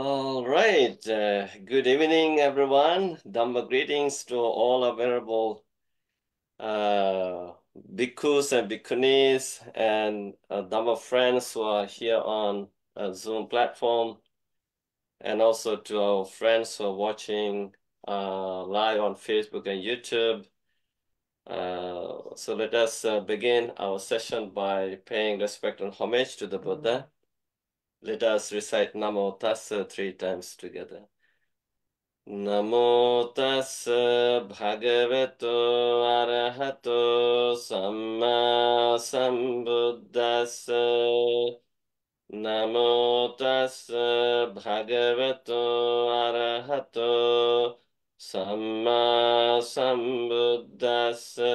All right. Uh, good evening, everyone. Dhamma greetings to all available uh, bhikkhus and bhikkhunis and uh, Dhamma friends who are here on uh, Zoom platform, and also to our friends who are watching uh, live on Facebook and YouTube. Uh, so let us uh, begin our session by paying respect and homage to the Buddha. Let us recite Namo Tassa three times together. Namo Tassa Bhagavato Arahato Samma Sambuddhassa Namo Tassa Bhagavato Arahato Samma Sambuddhassa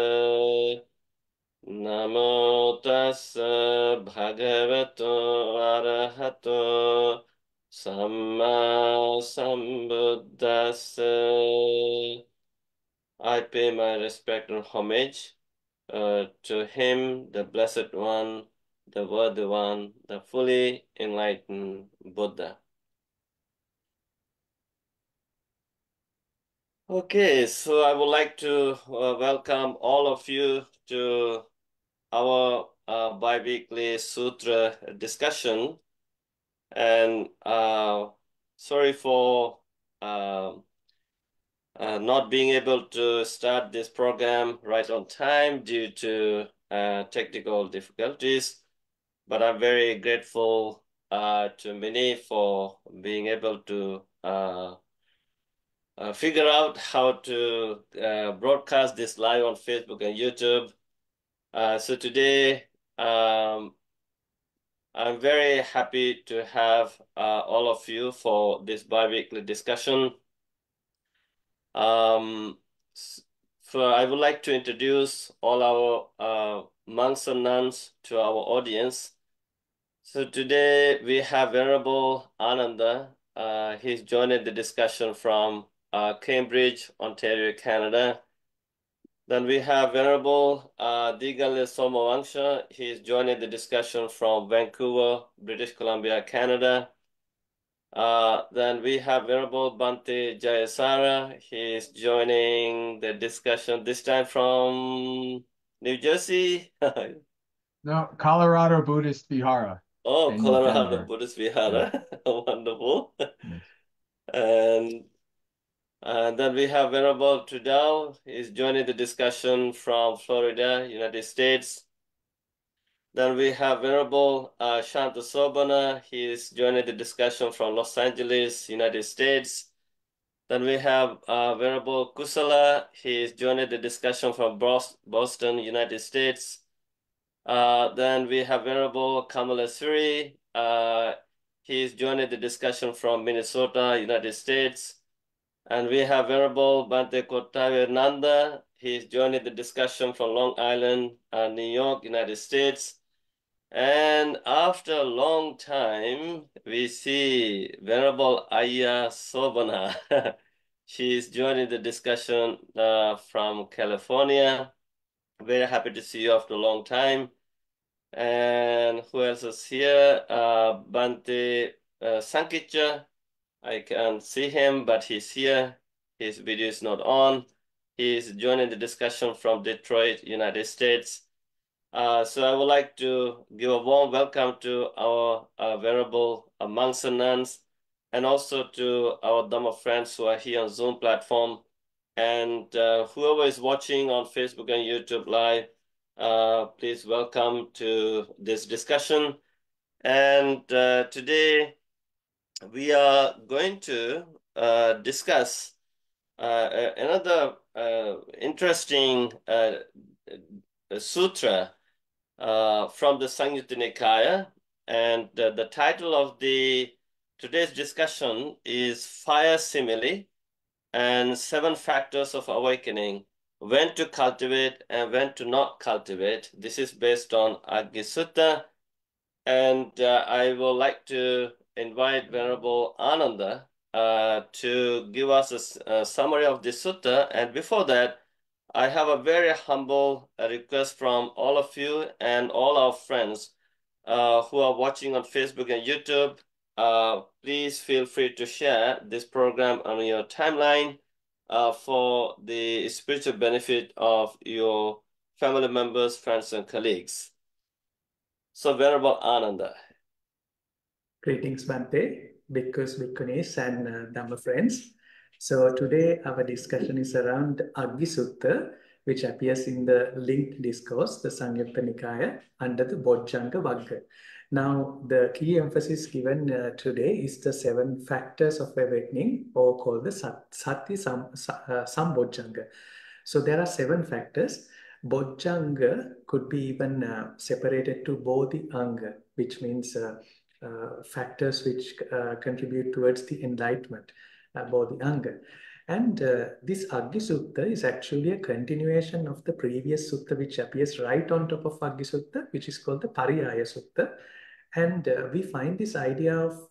Namo tassa bhagavato arahato samma sambuddhassa. I pay my respect and homage uh, to him, the Blessed One, the Worthy One, the fully enlightened Buddha. Okay, so I would like to uh, welcome all of you to our uh, bi-weekly sutra discussion. And uh, sorry for uh, uh, not being able to start this program right on time due to uh, technical difficulties. But I'm very grateful uh, to Mini for being able to uh, figure out how to broadcast this live on Facebook and YouTube. Uh, so today, um, I'm very happy to have uh, all of you for this bi-weekly discussion. Um, I would like to introduce all our uh, monks and nuns to our audience. So today we have Venerable Ananda. Uh, he's joining the discussion from uh, Cambridge, Ontario, Canada. Then we have Venerable uh, Digale Somavangsha. He's joining the discussion from Vancouver, British Columbia, Canada. Uh, then we have Venerable Bhante Jayasara. He's joining the discussion this time from New Jersey. no, Colorado Buddhist Vihara. Oh, Colorado Denver. Buddhist Vihara. Yeah. Wonderful. Yes. And and then we have Venerable Trudell. is joining the discussion from Florida, United States. Then we have Venerable uh, Shanta Sobana. He's joining the discussion from Los Angeles, United States. Then we have uh, Venerable Kusala. He's joining the discussion from Boston, United States. Uh, then we have Venerable Kamalasuri. Uh, he's joining the discussion from Minnesota, United States. And we have Venerable Bhante Kottavir Nanda. He's joining the discussion from Long Island, uh, New York, United States. And after a long time, we see Venerable Aya Sobana. She's joining the discussion uh, from California. Very happy to see you after a long time. And who else is here? Uh, Bhante uh, Sankicha. I can see him, but he's here. His video is not on. He's joining the discussion from Detroit, United States. Uh, so I would like to give a warm welcome to our uh, venerable uh, monks and nuns, and also to our Dhamma friends who are here on Zoom platform, and uh, whoever is watching on Facebook and YouTube Live, uh, please welcome to this discussion. And uh, today, we are going to uh, discuss uh, another uh, interesting uh, sutra uh, from the Samyutta Nikaya. And the title of the today's discussion is Fire Simile and Seven Factors of Awakening. When to cultivate and when to not cultivate. This is based on Agni Sutta. And uh, I would like to invite Venerable Ananda uh, to give us a, a, summary of the sutta. And before that, I have a very humble request from all of you and all our friends uh, who are watching on Facebook and YouTube. uh, please feel free to share this program on your timeline uh, for the spiritual benefit of your family members, friends, and colleagues. So, Venerable Ananda. Greetings, Bhante, Bhikkhus, Bhikkhunis, and uh, Dhamma friends. So today our discussion is around Aggi Sutta, which appears in the linked discourse, the Samyutta Nikaya, under the Bojjhanga Vagga. Now, the key emphasis given uh, today is the seven factors of awakening, or called the Sati Sam, uh, Sambojjhanga. So there are seven factors. Bojjhanga could be even uh, separated to Bodhi Anga, which means uh, factors which uh, contribute towards the enlightenment, uh, Bodhi Anga. And uh, this Aggi Sutta is actually a continuation of the previous sutta which appears right on top of Aggi Sutta, which is called the Pariyaya Sutta. And uh, we find this idea of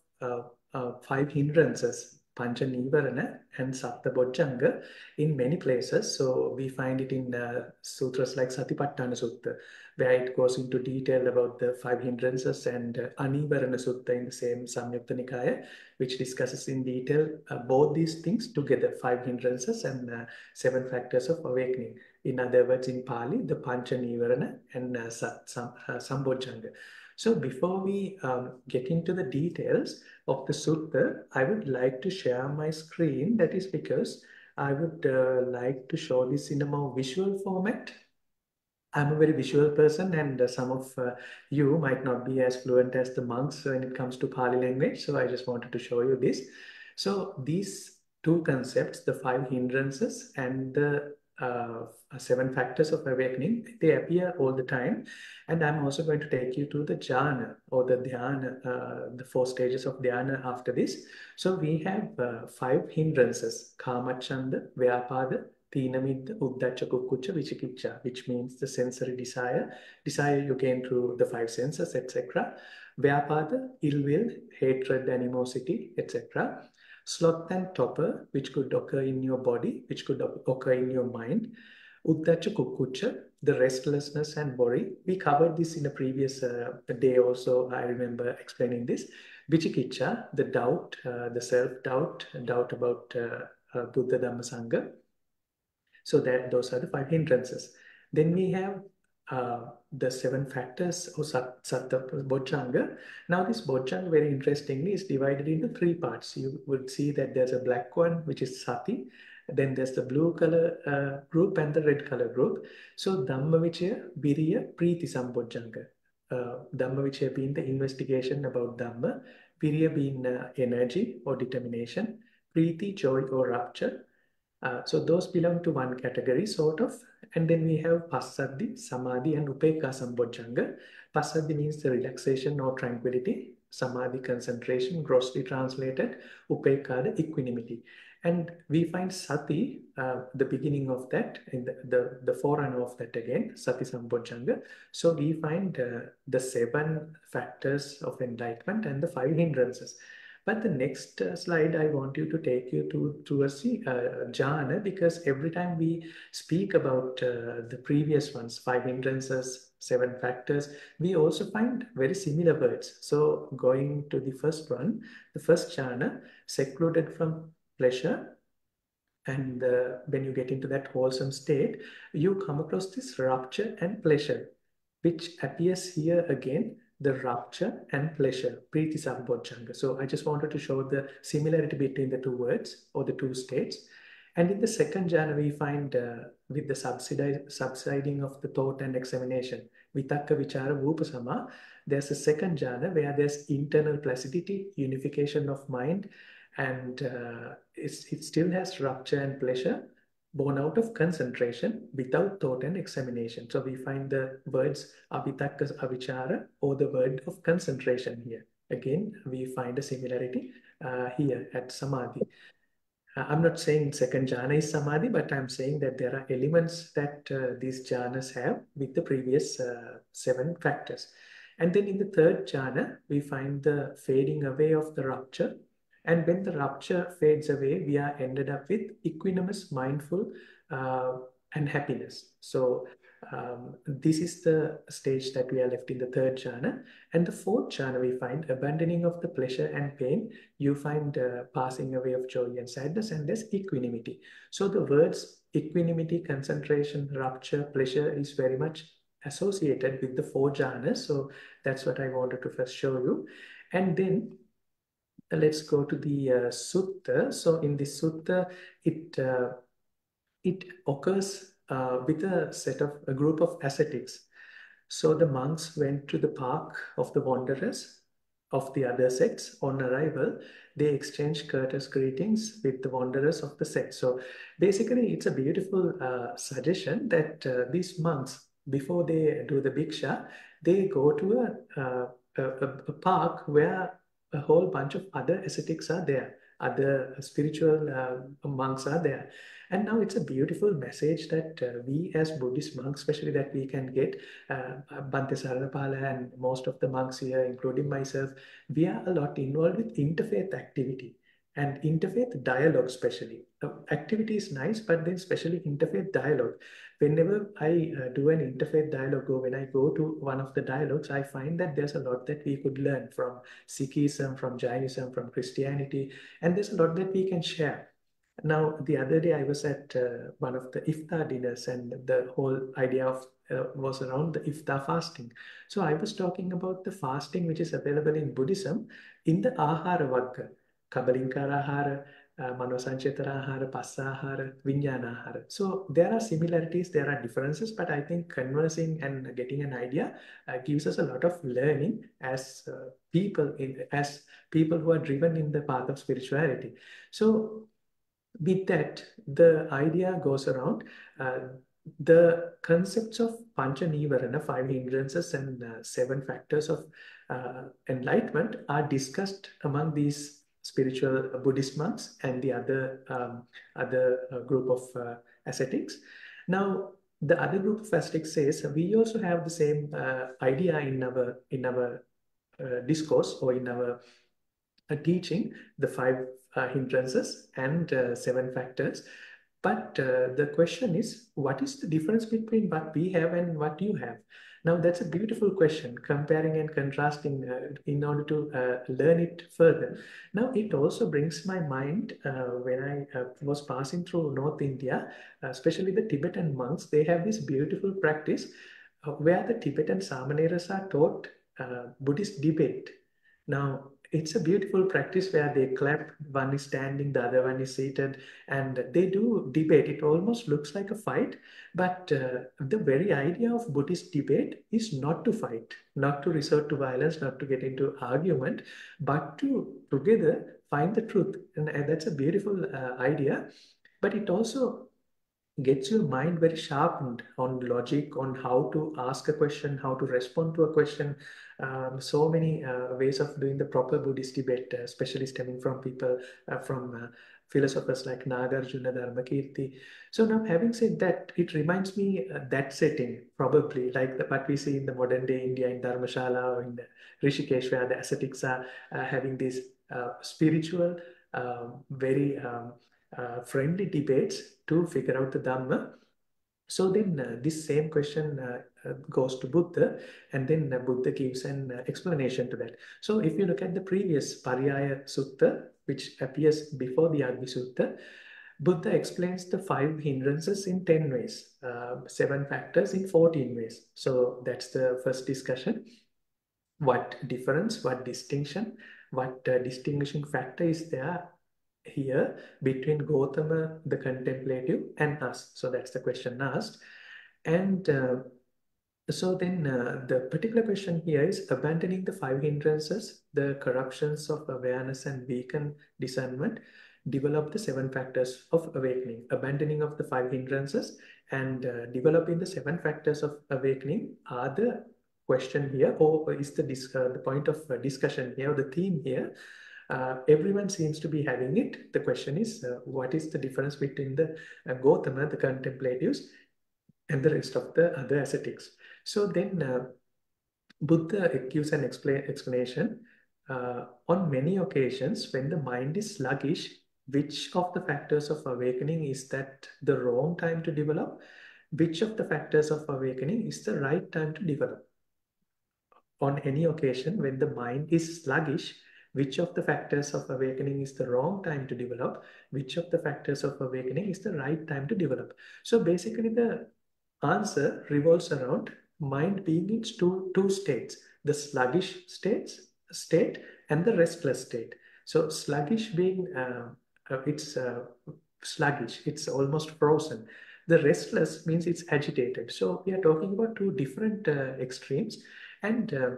uh, five hindrances Pancha Nivarana and Satta Bojjhanga in many places. So we find it in uh, sutras like Satipatthana Sutta, where it goes into detail about the five hindrances and uh, Anivarana Sutta in the same Samyutta Nikaya, which discusses in detail uh, both these things together, five hindrances and uh, seven factors of awakening. In other words, in Pali, the Pancha Nivarana and uh, Sat, Sam, uh. So before we um, get into the details of the sutta, I would like to share my screen. That is because I would uh, like to show this in a more visual format. I'm a very visual person and uh, some of uh, you might not be as fluent as the monks when it comes to Pali language. So I just wanted to show you this. So these two concepts, the five hindrances and the uh, seven factors of awakening, they appear all the time. And I'm also going to take you to the jhana or the dhyana, uh, the four stages of dhyana after this. So we have uh, five hindrances, kamachanda, vyapada, Tinamidda, Uddhacha, Kukkucha, Vichikicha, which means the sensory desire. Desire you gain through the five senses, etc. Vyapada, ill will, hatred, animosity, etc sloth and torpor, which could occur in your body, which could occur in your mind. Uddhacha kukkucha, the restlessness and worry. We covered this in a previous uh, day also, I remember explaining this. Vichikicha, the doubt, uh, the self-doubt, doubt about uh, uh Buddha Dhamma Sangha. So that those are the five hindrances. Then we have uh, the seven factors of Satta Bojjhanga. Now this Bojjhanga very interestingly is divided into three parts. You would see that there's a black one which is Sati, then there's the blue color uh, group and the red color group. So Dhamma Dhammavichaya, Viriya, Preeti Sambojjhanga. Uh, Dhammavichaya being the investigation about Dhamma, Viriya being uh, energy or determination, Preeti, joy or rapture, uh, so those belong to one category, sort of. And then we have Passaddhi, Samadhi, and Upekkha Sambojjhanga. Passaddhi means the relaxation or tranquility. Samadhi, concentration, grossly translated. Upekkha, the equanimity. And we find Sati, uh, the beginning of that, in the, the, the forerunner of that again, Sati Sambojjhanga. So we find uh, the seven factors of enlightenment and the five hindrances. But the next uh, slide, I want you to take you to towards the uh, jhana because every time we speak about uh, the previous ones, five hindrances, seven factors, we also find very similar words. So going to the first one, the first jhana, secluded from pleasure, and uh, when you get into that wholesome state, you come across this rapture and pleasure, which appears here again the rapture and pleasure, Priti Sambojjhanga. So I just wanted to show the similarity between the two words or the two states. And in the second jhana, we find uh, with the subsiding of the thought and examination, vitakka vichara vupasama, there's a second jhana where there's internal placidity, unification of mind, and uh, it still has rapture and pleasure, born out of concentration without thought and examination. So we find the words avitakkas avichara or the word of concentration here. Again, we find a similarity uh, here at samadhi. Uh, I'm not saying second jhana is samadhi, but I'm saying that there are elements that uh, these jhanas have with the previous uh, seven factors. And then in the third jhana, we find the fading away of the rapture and when the rapture fades away, we are ended up with equanimous, mindful, uh, and happiness. So um, this is the stage that we are left in the third jhana. And the fourth jhana, we find abandoning of the pleasure and pain. You find uh, passing away of joy and sadness, and there's equanimity. So the words equanimity, concentration, rapture, pleasure is very much associated with the four jhanas. So that's what I wanted to first show you. And then let's go to the uh, sutta. So in the sutta, it uh, it occurs uh, with a set of a group of ascetics. So the monks went to the park of the wanderers of the other sects. On arrival, they exchanged courteous greetings with the wanderers of the sect. So basically, it's a beautiful uh, suggestion that uh, these monks, before they do the bhiksha, they go to a, uh, a, a park where a whole bunch of other ascetics are there, other spiritual uh, monks are there. And now it's a beautiful message that uh, we as Buddhist monks, especially that we can get, uh, Bhante Saranapala and most of the monks here, including myself, we are a lot involved with interfaith activity and interfaith dialogue especially. Uh, activity is nice, but then especially interfaith dialogue. Whenever I uh, do an interfaith dialogue or when I go to one of the dialogues, I find that there's a lot that we could learn from Sikhism, from Jainism, from Christianity, and there's a lot that we can share. Now, the other day I was at uh, one of the iftar dinners, and the whole idea of uh, was around the iftar fasting. So I was talking about the fasting which is available in Buddhism in the ahara vagga, kabalinkara ahara, uh, manosanchetana ahara, passa vijnana ahara. So there are similarities, there are differences, but I think conversing and getting an idea uh, gives us a lot of learning as uh, people in as people who are driven in the path of spirituality. So with that, the idea goes around uh, the concepts of pancha nivarana, five hindrances and uh, seven factors of uh, enlightenment are discussed among these spiritual Buddhist monks and the other um, other uh, group of uh, ascetics. Now, the other group of ascetics says we also have the same uh, idea in our in our discourse or in our teaching, the five uh, hindrances and uh, seven factors. But uh, the question is, what is the difference between what we have and what you have? Now, that's a beautiful question, comparing and contrasting uh, in order to uh, learn it further. Now, it also brings my mind uh, when I was passing through North India, especially the Tibetan monks, they have this beautiful practice where the Tibetan Samaneras are taught Buddhist debate. Now, it's a beautiful practice where they clap, one is standing, the other one is seated, and they do debate. It almost looks like a fight, but uh, the very idea of Buddhist debate is not to fight, not to resort to violence, not to get into argument, but to together find the truth. And uh, that's a beautiful uh, idea. But it also gets your mind very sharpened on logic, on how to ask a question, how to respond to a question. Um, so many uh, ways of doing the proper Buddhist debate, uh, especially stemming from people, uh, from uh, philosophers like Nagarjuna, Dharmakirti. So now having said that, it reminds me uh, that setting, probably like the, what we see in the modern day India in Dharmashala or in Rishikesh, where the ascetics are uh, having these spiritual, um, very um, friendly debates to figure out the Dhamma. So then uh, this same question uh, uh goes to Buddha and then uh, Buddha gives an uh, explanation to that. So if you look at the previous Pariyaya Sutta, which appears before the Aggi Sutta, Buddha explains the five hindrances in 10 ways, seven factors in 14 ways. So that's the first discussion. What difference, what distinction, what distinguishing factor is there here between Gotama, the contemplative, and us. So that's the question asked. And uh, so then uh, the particular question here is abandoning the five hindrances, the corruptions of awareness and weaken discernment, develop the seven factors of awakening, abandoning of the five hindrances and uh, developing the seven factors of awakening are the question here or is the, uh, the point of discussion here, the theme here uh, everyone seems to be having it. The question is, uh, what is the difference between the uh, the contemplatives, and the rest of the other ascetics? So then uh, Buddha gives an explanation. Uh, on many occasions, when the mind is sluggish, which of the factors of awakening is that the wrong time to develop? which of the factors of awakening is the right time to develop? On any occasion when the mind is sluggish, which of the factors of awakening is the wrong time to develop? Which of the factors of awakening is the right time to develop? So basically the answer revolves around mind being in two, two states, the sluggish states, state and the restless state. So sluggish being, uh, uh, it's uh, sluggish, it's almost frozen. The restless means it's agitated. So we are talking about two different uh, extremes. And uh,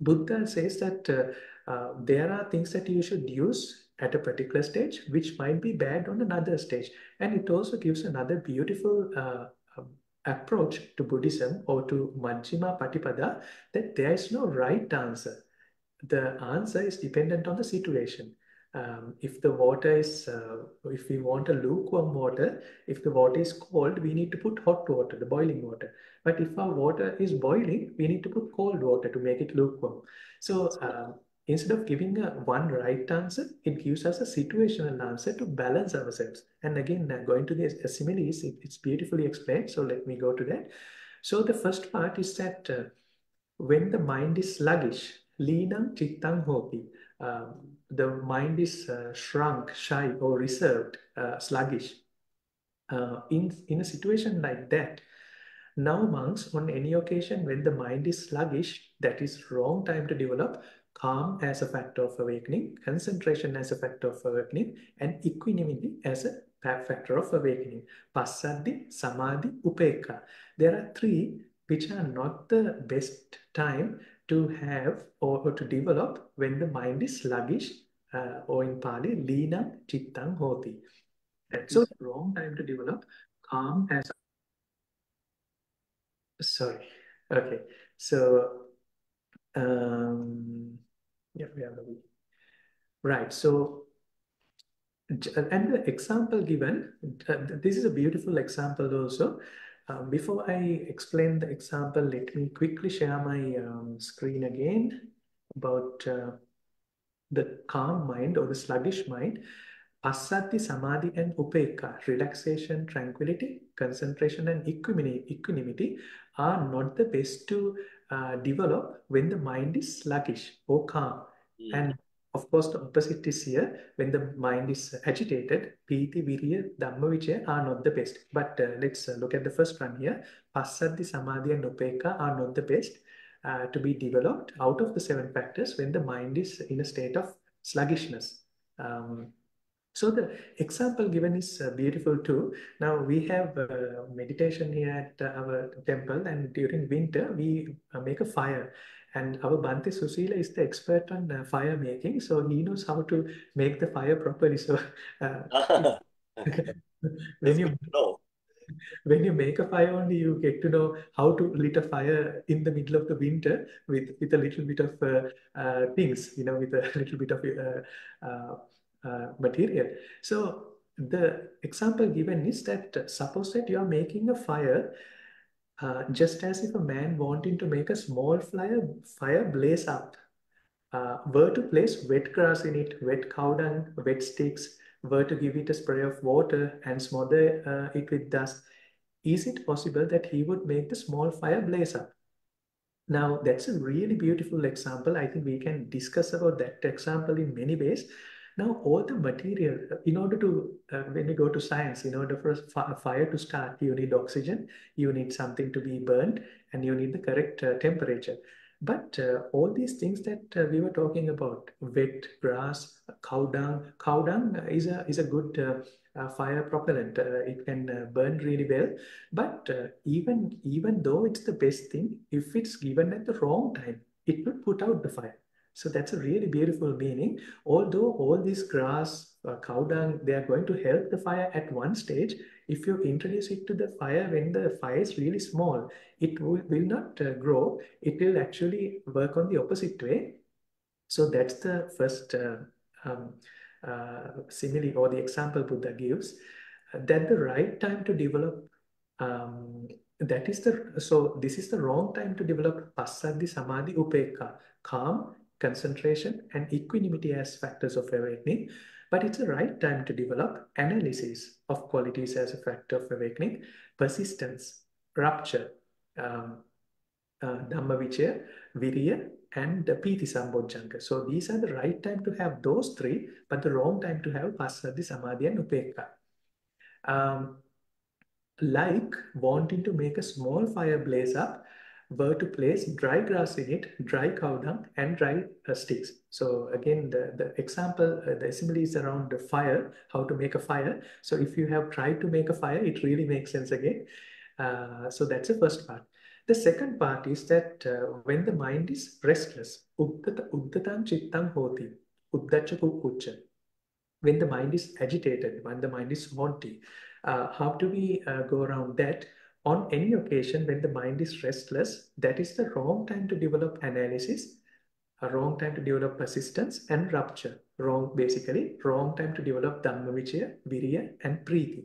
Buddha says that uh, uh, there are things that you should use at a particular stage, which might be bad on another stage. And it also gives another beautiful um, approach to Buddhism or to Majjhima Patipada that there is no right answer. The answer is dependent on the situation um, if the water is, uh, if we want a lukewarm water, if the water is cold, we need to put hot water, the boiling water. But if our water is boiling, we need to put cold water to make it lukewarm. So uh, instead of giving a one right answer, it gives us a situational answer to balance ourselves. And again, uh, going to the similes, it, it's beautifully explained. So let me go to that. So the first part is that uh, when the mind is sluggish, linam chittang hoti, um, the mind is uh, shrunk, shy, or reserved, uh, sluggish. Uh, in, in a situation like that, now monks, on any occasion when the mind is sluggish, that is wrong time to develop calm as a factor of awakening, concentration as a factor of awakening, and equanimity as a factor of awakening. Passaddhi, Samadhi, Upekka. There are three which are not the best time to have or, or to develop when the mind is sluggish uh, or in Pali, lina chittang hoti. That's so wrong time to develop calm as sorry. Okay. So um right. So and the example given, uh, this is a beautiful example also. Um, before I explain the example, let me quickly share my um, screen again about uh, the calm mind or the sluggish mind. Asati, Samadhi and Upekka, relaxation, tranquility, concentration and equanimity, equanimity are not the best to uh, develop when the mind is sluggish or calm. Mm. And of course, the opposite is here. When the mind is agitated, Piti, Virya, Dhammavicaya are not the best. But uh, let's uh, look at the first one here. Passaddhi, Samadhi and Upekka are not the best uh, to be developed out of the seven factors when the mind is in a state of sluggishness. Um, so the example given is uh, beautiful too. Now we have uh, meditation here at uh, our temple and during winter we uh, make a fire and our Bhante Susila is the expert on uh, fire making, so he knows how to make the fire properly. So uh, when you know. when you make a fire only, you get to know how to lit a fire in the middle of the winter with with a little bit of uh, uh things, you know, with a little bit of uh, uh, material. So the example given is that suppose that you are making a fire uh, just as if a man wanting to make a small fire, fire blaze up, uh, were to place wet grass in it, wet cow dung, wet sticks, were to give it a spray of water and smother uh, it with dust, is it possible that he would make the small fire blaze up? Now, that's a really beautiful example. I think we can discuss about that example in many ways. Now, all the material, in order to, uh, when you go to science, in order for a fire to start, you need oxygen, you need something to be burned, and you need the correct uh, temperature. But uh, all these things that uh, we were talking about, wet grass, cow dung, cow dung is a, is a good uh, uh, fire propellant. it can burn really well. But even, even though it's the best thing, if it's given at the wrong time, it will put out the fire. So that's a really beautiful meaning. Although all this grass, uh, cow dung, they are going to help the fire at one stage. If you introduce it to the fire when the fire is really small, it will, will not uh, grow. It will actually work on the opposite way. So that's the first uh, um, uh, simile or the example Buddha gives. Uh, that the right time to develop um, that is the so this is the wrong time to develop passaddhi samadhi upekka calm concentration, and equanimity as factors of awakening, but it's the right time to develop analysis of qualities as a factor of awakening, persistence, rapture, um, uh, Viriya, and the Piti Sambojjhanga. So these are the right time to have those three, but the wrong time to have Passaddhi, Samadhi, and Upekka. Um, like wanting to make a small fire blaze up, were to place dry grass in it, dry cow dung, and dry uh, sticks. So again, the, the example, uh, the assembly is around the fire, how to make a fire. So if you have tried to make a fire, it really makes sense again. Uh, so that's the first part. The second part is that uh, when the mind is restless, uddatam chittam hoti, uddacha kukucha. When the mind is agitated, when the mind is haunty, uh, how do we uh, go around that? On any occasion when the mind is restless, that is the wrong time to develop analysis, a wrong time to develop persistence and rapture. Wrong, basically, wrong time to develop Dhammavicaya, Viriya, and Preeti.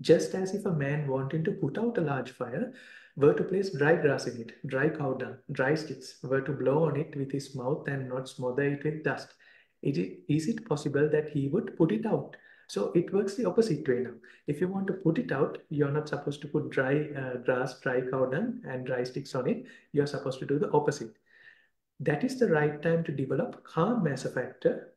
Just as if a man wanting to put out a large fire were to place dry grass in it, dry cow dung, dry sticks, were to blow on it with his mouth and not smother it with dust, it, is it possible that he would put it out? So it works the opposite way now. If you want to put it out, you're not supposed to put dry uh, grass, dry cow dung and dry sticks on it. You're supposed to do the opposite. That is the right time to develop calm as a factor,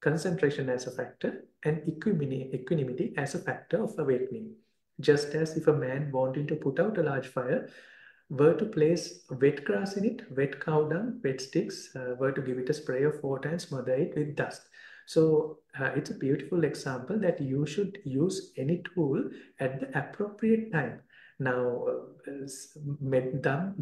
concentration as a factor, and equanimity as a factor of awakening. Just as if a man wanting to put out a large fire were to place wet grass in it, wet cow dung, wet sticks, uh, were to give it a spray of water and smother it with dust. So uh, it's a beautiful example that you should use any tool at the appropriate time. Now, uh,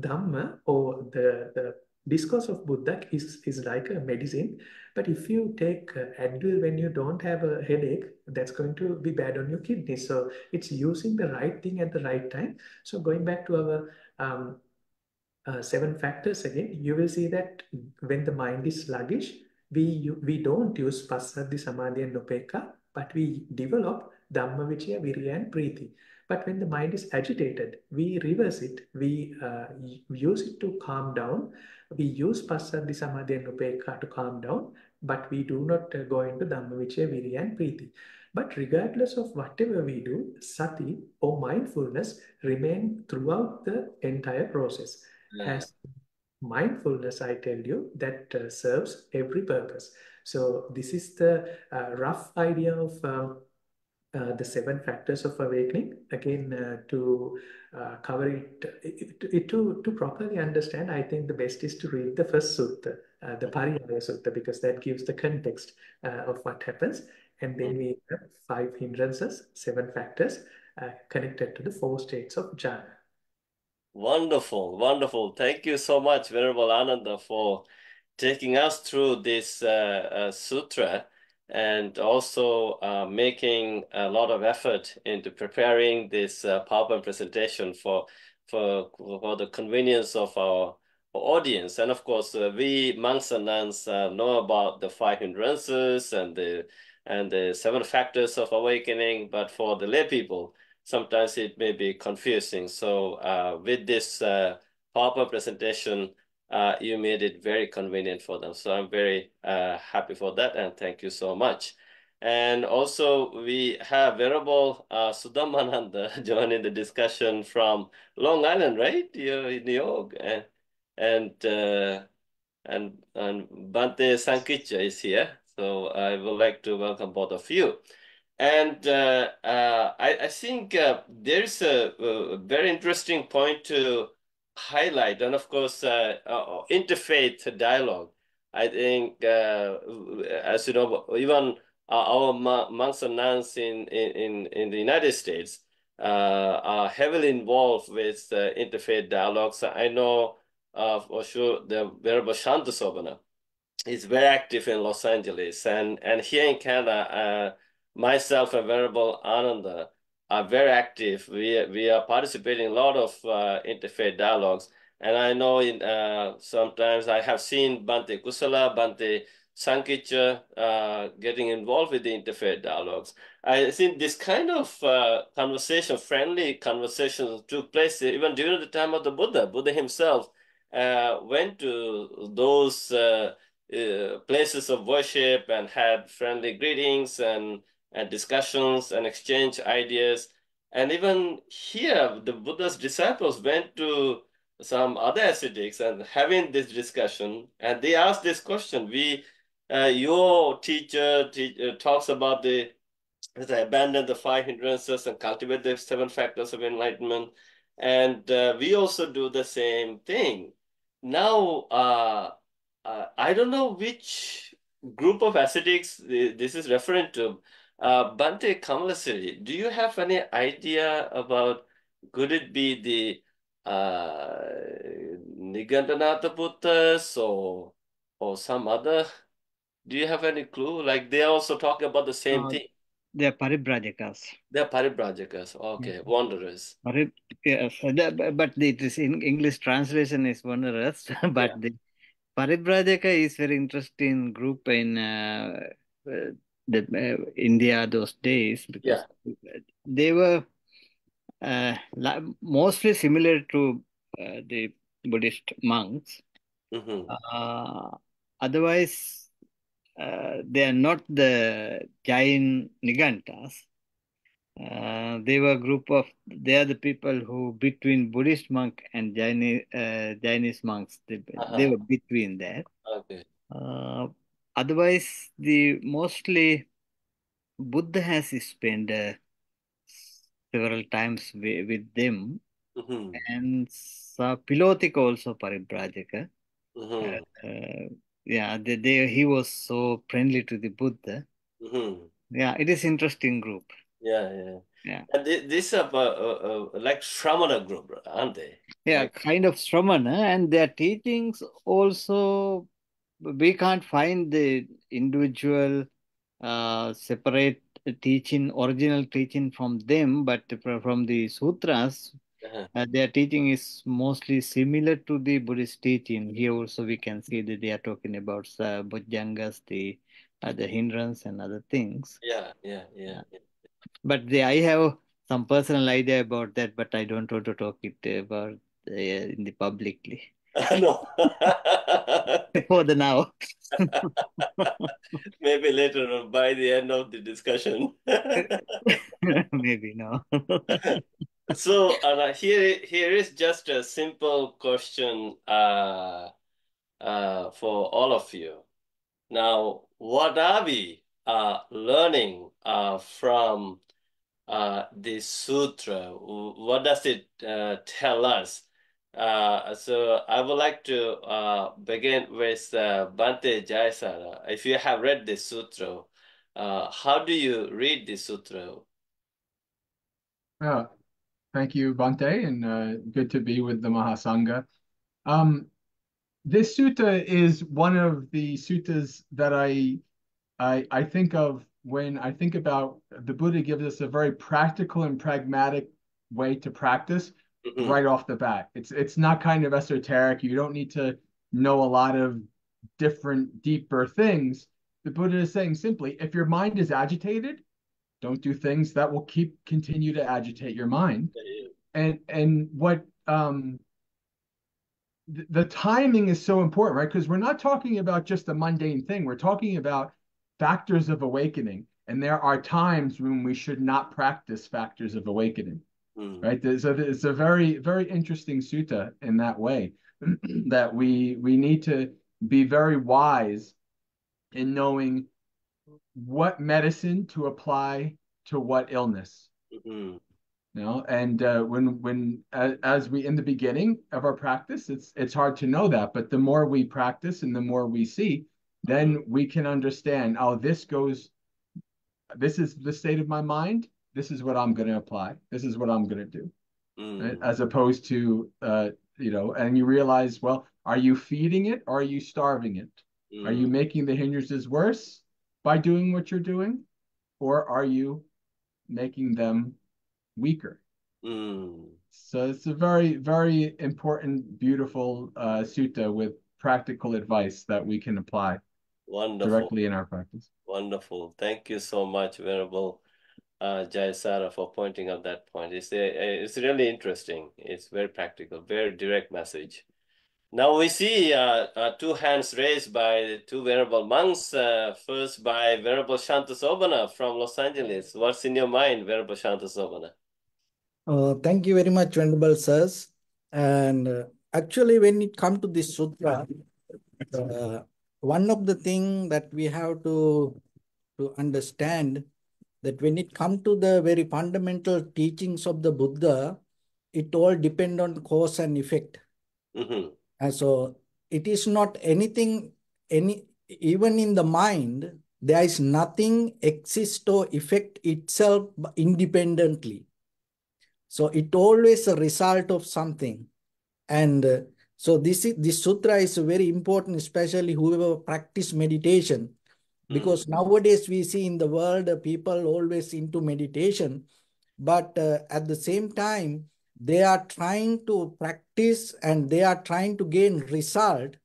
Dhamma or the, the discourse of Buddha is, is like a medicine. But if you take uh, Advil when you don't have a headache, that's going to be bad on your kidney. So it's using the right thing at the right time. So going back to our um, uh, seven factors again, you will see that when the mind is sluggish, we, we don't use Passaddhi, Samadhi and Upekka, but we develop Dhamma, Dhammavicaya, Virya and Preeti. But when the mind is agitated, we reverse it. We uh, use it to calm down. We use Passaddhi, Samadhi and Upekka to calm down, but we do not uh, go into Dhamma, Dhammavicaya, Virya and Preeti. But regardless of whatever we do, sati or mindfulness remain throughout the entire process. Yeah. As mindfulness, I tell you, that uh, serves every purpose. So this is the uh, rough idea of um, uh, the seven factors of awakening. Again, uh, to uh, cover it, it, it, to, to properly understand, I think the best is to read the first sutta, the Pariyaya Sutta, because that gives the context of what happens. And then we have five hindrances, seven factors connected to the four states of jhana. Wonderful, wonderful. Thank you so much, Venerable Ananda, for taking us through this uh, uh, sutra and also uh, making a lot of effort into preparing this uh, PowerPoint presentation for, for, for the convenience of our audience. And of course, uh, we monks and nuns uh, know about the five hindrances and the, and the seven factors of awakening, but for the lay people, sometimes it may be confusing. So uh, with this uh, PowerPoint presentation, uh, you made it very convenient for them. So I'm very uh, happy for that and thank you so much. And also we have Venerable uh, Sudhamananda joining the discussion from Long Island, right? You're in New York. And, and, uh, and, and Bhante Sankicha is here. So I would like to welcome both of you. And uh, uh, I, I, think uh, there's a, a, very interesting point to highlight, and of course, uh, uh, interfaith dialogue. I think, uh, as you know, even our monks and nuns in, in, in the United States are heavily involved with interfaith dialogues. I know for sure the Venerable Shantasobana is very active in Los Angeles, and, and here in Canada, myself and Venerable Ananda are very active. We, we are participating in a lot of uh, interfaith dialogues. And I know in uh, sometimes I have seen Bhante Kusala, Bhante Sankicha uh, getting involved with the interfaith dialogues. I think this kind of uh, conversation, friendly conversations took place even during the time of the Buddha. Buddha himself uh, went to those uh, uh, places of worship and had friendly greetings and and discussions and exchange ideas. And even here, the Buddha's disciples went to some other ascetics and having this discussion, and they asked this question. We, uh, your teacher te uh, talks about the abandon the five hindrances and cultivate the seven factors of enlightenment, and uh, we also do the same thing. Now, uh, uh, I don't know which group of ascetics this is referring to. Uh, Bhante Kamalasiri, do you have any idea about could it be the uh, Nigantanatha Buddhas or or some other? Do you have any clue? Like they also talk about the same Uh, thing. They are paribrajakas. They're paribrajakas. Okay, wanderers. Pari, yes, the- but it is in English translation is wanderers, but Yeah. the paribrajaka is very interesting group in uh, uh, the uh, India those days because they were uh, mostly similar to uh, the Buddhist monks. hmm Uh, otherwise, uh, they are not the Jain Nigantas. Uh, they were a group of, they are the people who between Buddhist monk and Jaini, uh, Jainese monks, they, they Uh-huh. were between there. Okay. Uh, otherwise, the mostly Buddha has spent uh, several times with, with them, hmm and so Pilotika also Paribrajaka. hmm Uh, yeah, they, they, he was so friendly to the Buddha. hmm Yeah, it is interesting group. Yeah, yeah. Yeah. And thi- these are uh, uh, uh, like Shramana group, aren't they? Yeah, Like- kind of Shramana, and their teachings also we can't find the individual uh, separate teaching, original teaching from them, but from the sutras, Uh-huh. uh, their teaching is mostly similar to the Buddhist teaching. Here also we can see that they are talking about uh, Bojjhangas, the other hindrance and other things. Yeah, yeah, yeah. yeah. But the, I have some personal idea about that, but I don't want to talk it about uh, in the publicly No. for the now. Maybe later on by the end of the discussion. Maybe no. So uh, here, here is just a simple question uh, uh, for all of you. Now, what are we uh, learning uh, from uh, this sutra? What does it uh, tell us? Uh, so I would like to uh, begin with uh, Bhante Jayasara. If you have read this sutra, uh, how do you read this sutra? Yeah, thank you, Bhante, and uh, good to be with the Mahasangha. Um, this sutta is one of the suttas that I, I I think of when I think about the Buddha gives us a very practical and pragmatic way to practice Mhm. right off the bat. It's it's not kind of esoteric. You don't need to know a lot of different deeper things. The Buddha is saying simply, if your mind is agitated, don't do things that will keep continue to agitate your mind. And and what um the, the timing is so important, right? Because we're not talking about just a mundane thing. We're talking about factors of awakening. And there are times when we should not practice factors of awakening Mm. right? So it's a very, very interesting sutta in that way that we we need to be very wise in knowing what medicine to apply to what illness. Mhm. You know, and uh, when when as, as we in the beginning of our practice, it's it's hard to know that, but the more we practice and the more we see, then we can understand. Oh, this goes. This is the state of my mind. This is what I'm going to apply. This is what I'm going to do right? Mm. as opposed to uh, you know, and you realize, well, are you feeding it or are you starving it? Are you Mm. making the hindrances worse by doing what you're doing, or are you making them weaker? Mm. So it's a very, very important, beautiful uh, sutta with practical advice that we can apply Wonderful. directly in our practice. Wonderful. Thank you so much, Venerable uh, Jayasara, for pointing out that point. It's, a, it's really interesting. It's very practical, very direct message. Now we see uh, uh, two hands raised by two Venerable monks. Uh, first by Venerable Shantasobana from Los Angeles. What's in your mind, Venerable Shantasobana? Uh, thank you very much, Venerable Sirs. And uh, actually, when it comes to this sutra, uh, one of the things that we have to, to understand that when it comes to the very fundamental teachings of the Buddha, it all depend on cause and effect. Mm-hmm. And so it is not anything, any even in the mind, there is nothing exist or effect itself independently. So it always a result of something. And uh, so this is this sutra is very important, especially whoever practice meditation. Because nowadays we see in the world uh, people always into meditation, but uh, at the same time they are trying to practice and they are trying to gain result,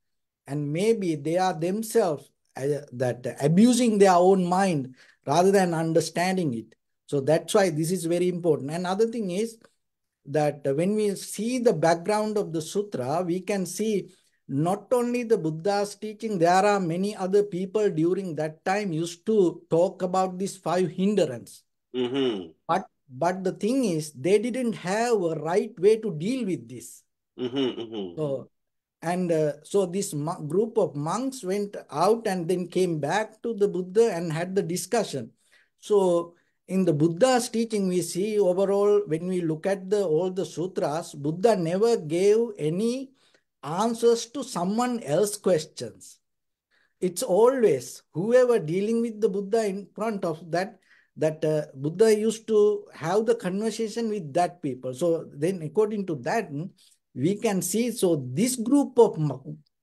and maybe they are themselves uh, that abusing their own mind rather than understanding it. So that's why this is very important. Another thing is that when we see the background of the sutra, we can see not only the Buddha's teaching, there are many other people during that time used to talk about these five hindrances Mm-hmm. But but the thing is, they didn't have a right way to deal with this. Mm-hmm. Mm-hmm. So and uh, so this mo- group of monks went out and then came back to the Buddha and had the discussion. So in the Buddha's teaching, we see overall when we look at the all the sutras, Buddha never gave any answers to someone else's questions. It's always whoever dealing with the Buddha in front of that that uh, Buddha used to have the conversation with that people. So then, according to that, we can see. So this group of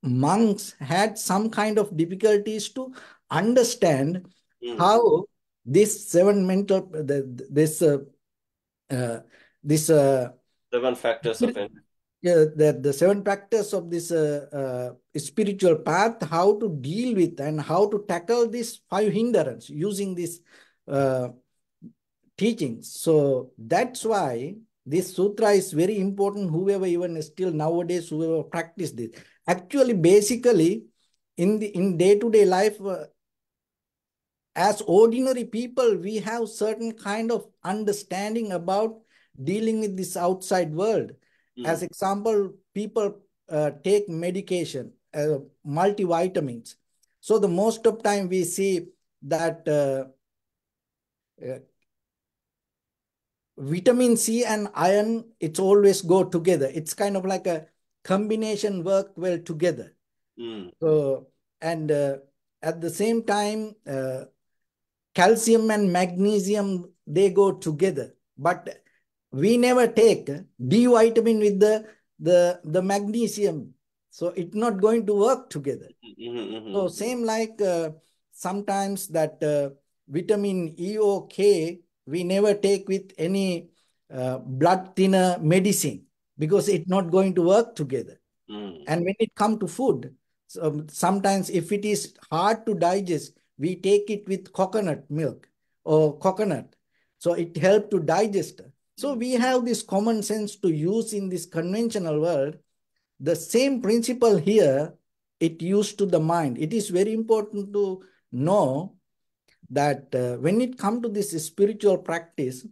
monks had some kind of difficulties to understand Mm. how this seven mental the, this uh, uh, this uh, Seven factors of it. yeah, the, seven factors of this uh, uh, spiritual path, how to deal with and how to tackle these five hindrance using this uh, teachings. So that's why this sutra is very important. Whoever even still nowadays, whoever practice this, actually, basically, in the in day to day life, uh, as ordinary people, we have certain kind of understanding about dealing with this outside world. Mm. As example, people uh, take medication, uh, multivitamins. So the most of time we see that uh, uh, vitamin C and iron, it's always go together. It's kind of like a combination work well together. Mm. So, and uh, at the same time, uh, calcium and magnesium, they go together. But we never take D vitamin with the, the, the magnesium. So it's not going to work together. Mm-hmm. Mm-hmm. So same like uh, sometimes that uh, vitamin E or K, we never take with any uh, blood thinner medicine because it's not going to work together. Mm. And when it come to food, so sometimes if it is hard to digest, we take it with coconut milk or coconut. So it help to digest. So we have this common sense to use in this conventional world. The same principle here, it used to the mind. It is very important to know that uh, when it come to this spiritual practice,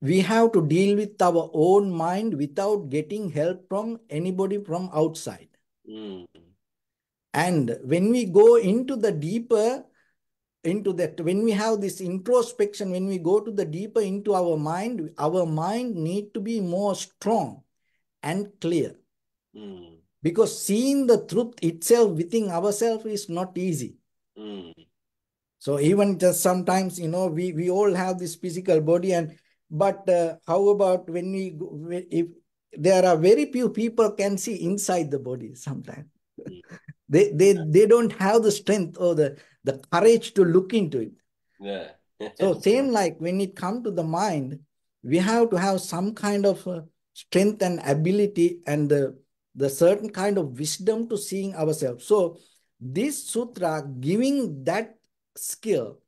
we have to deal with our own mind without getting help from anybody from outside. Mm. And when we go into the deeper, into that, when we have this introspection, when we go to the deeper into our mind, our mind need to be more strong and clear. Mm. Because seeing the truth itself within ourselves is not easy. Mm. So even just sometimes, you know, we, we all have this physical body and, but uh, how about when we, if there are very few people can see inside the body sometimes. They, they, they don't have the strength or the, the courage to look into it. Yeah. So same like when it come to the mind, we have to have some kind of uh, strength and ability and the, the certain kind of wisdom to seeing ourselves. So this sutra giving that skill.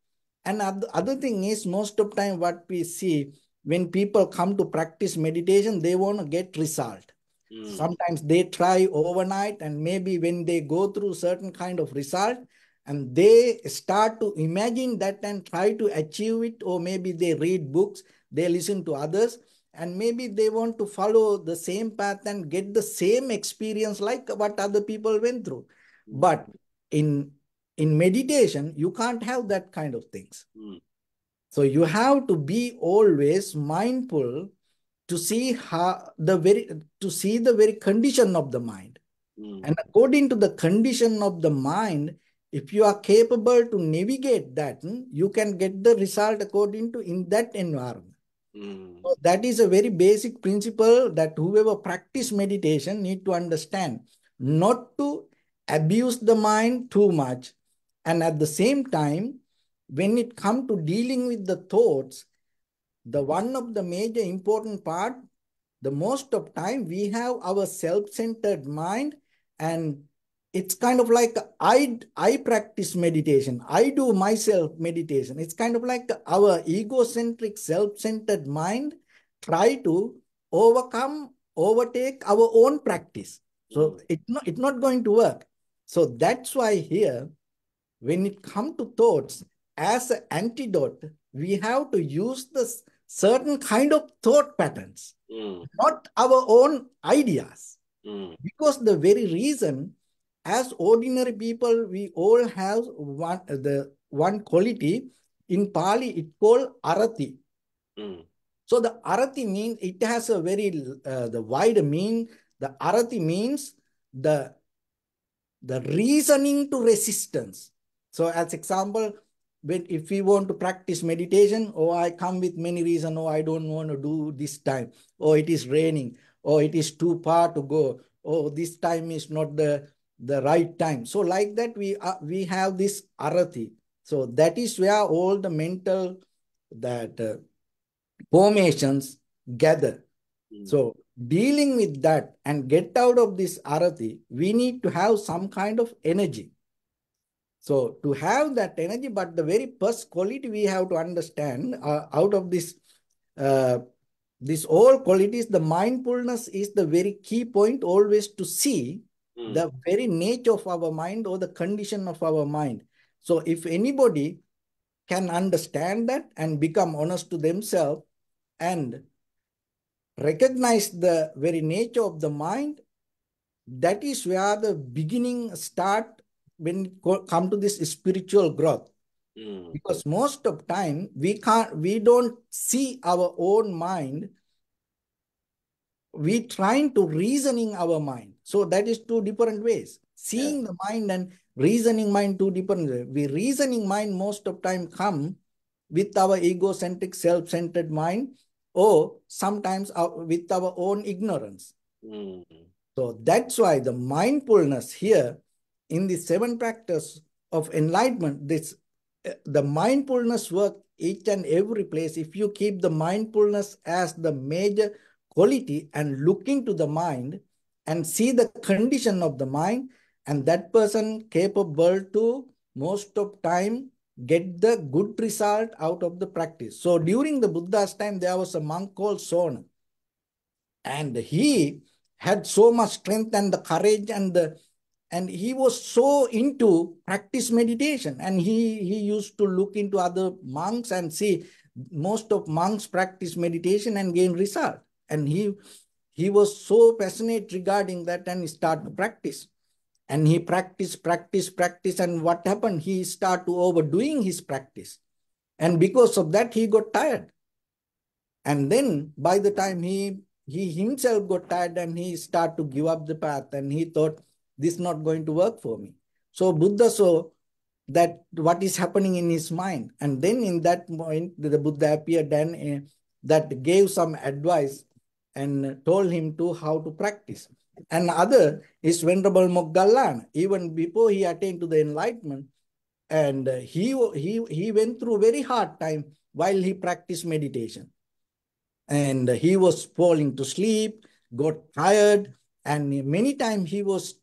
And other thing is most of time what we see when people come to practice meditation, they want to get result. Mm. Sometimes they try overnight and maybe when they go through certain kind of result and they start to imagine that and try to achieve it or maybe they read books, they listen to others, and maybe they want to follow the same path and get the same experience like what other people went through. Mm. But in in meditation, you can't have that kind of things. Mm. So you have to be always mindful to see how the very to see the very condition of the mind. Mm. And according to the condition of the mind, if you are capable to navigate that, hmm, you can get the result according to in that environment. Mm. So that is a very basic principle that whoever practice meditation need to understand. Not to abuse the mind too much. And at the same time, when it come to dealing with the thoughts, the one of the major important part, the most of time we have our self-centered mind and it's kind of like I, I practice meditation. I do myself meditation. It's kind of like our egocentric, self-centered mind try to overcome, overtake our own practice. So Mm. it's not, it's not going to work. So that's why here, when it comes to thoughts, as an antidote, we have to use the s- certain kind of thought patterns, Mm. not our own ideas. Mm. Because the very reason, as ordinary people, we all have one the one quality in Pali, it called arati. Mm. So the arati means it has a very uh, the wide mean. The arati means the the reasoning to resistance. So as example, when if we want to practice meditation, oh, I come with many reasons, oh, I don't want to do this time, oh, it is raining, oh, it is too far to go, oh, this time is not the, the right time. So like that, we, uh, we have this arati. So that is where all the mental that uh, formations gather. Mm. So dealing with that and get out of this arati, we need to have some kind of energy. So to have that energy, but the very first quality we have to understand uh, out of this, uh, this all qualities, the mindfulness is the very key point always to see Mm. the very nature of our mind or the condition of our mind. So if anybody can understand that and become honest to themselves and recognize the very nature of the mind, that is where the beginning start when come to this spiritual growth. Mm. Because most of time we can't, we don't see our own mind. We trying to reasoning our mind. So that is two different ways. Seeing the mind and reasoning mind two different ways. We reasoning mind most of time come with our egocentric, self-centered mind, or sometimes our- with our own ignorance. Mm. So that's why the mindfulness here in the seven practice of enlightenment, this the mindfulness work each and every place. If you keep the mindfulness as the major quality and look into the mind and see the condition of the mind, and that person capable to most of time get the good result out of the practice. So during the Buddha's time, there was a monk called Sona. And he had so much strength and the courage and the and he was so into practice meditation. And he he used to look into other monks and see most of monks practice meditation and gain result. And he he was so passionate regarding that and he started to practice. And he practice practice practice and what happened? He started to overdoing his practice. And because of that he got tired. And then by the time he he himself got tired and he started to give up the path. And he thought this is not going to work for me. So buddha saw that what is happening in his mind. And then in that point the buddha appeared and uh, that gave some advice and told him to how to practice. And other is venerable moggallana. Even before he attained to the enlightenment and he he he went through very hard time while he practiced meditation. And he was falling to sleep, got tired, and many times he was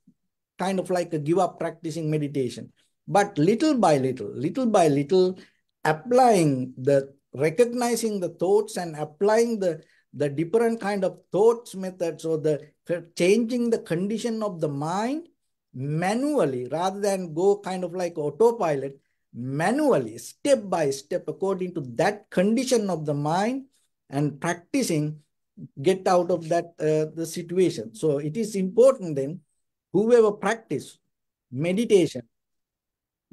kind of like a give up practicing meditation. But little by little, little by little, applying the recognizing the thoughts and applying the the different kind of thoughts methods or the changing the condition of the mind manually rather than go kind of like autopilot manually step by step according to that condition of the mind and practicing get out of that uh, the situation. So it is important then, whoever practice meditation,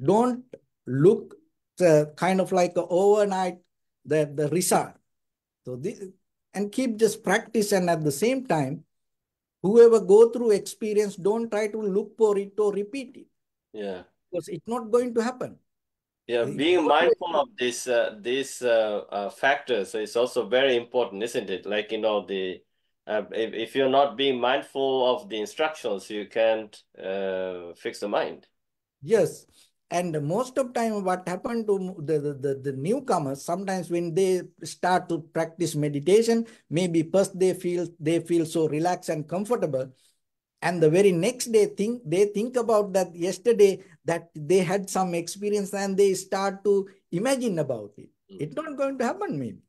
don't look uh, kind of like overnight the, the result. So this, and keep just practice and at the same time, whoever go through experience, don't try to look for it or repeat it. Yeah. Because it's not going to happen. Yeah, being mindful of these uh, these uh, uh, factors is also very important, isn't it? Like you know the uh, if if you're not being mindful of the instructions, you can't uh, fix the mind. Yes, and most of time what happened to the, the, the, the newcomers sometimes when they start to practice meditation maybe first they feel they feel so relaxed and comfortable and the very next day think they think about that yesterday that they had some experience and they start to imagine about it mm. it's not going to happen maybe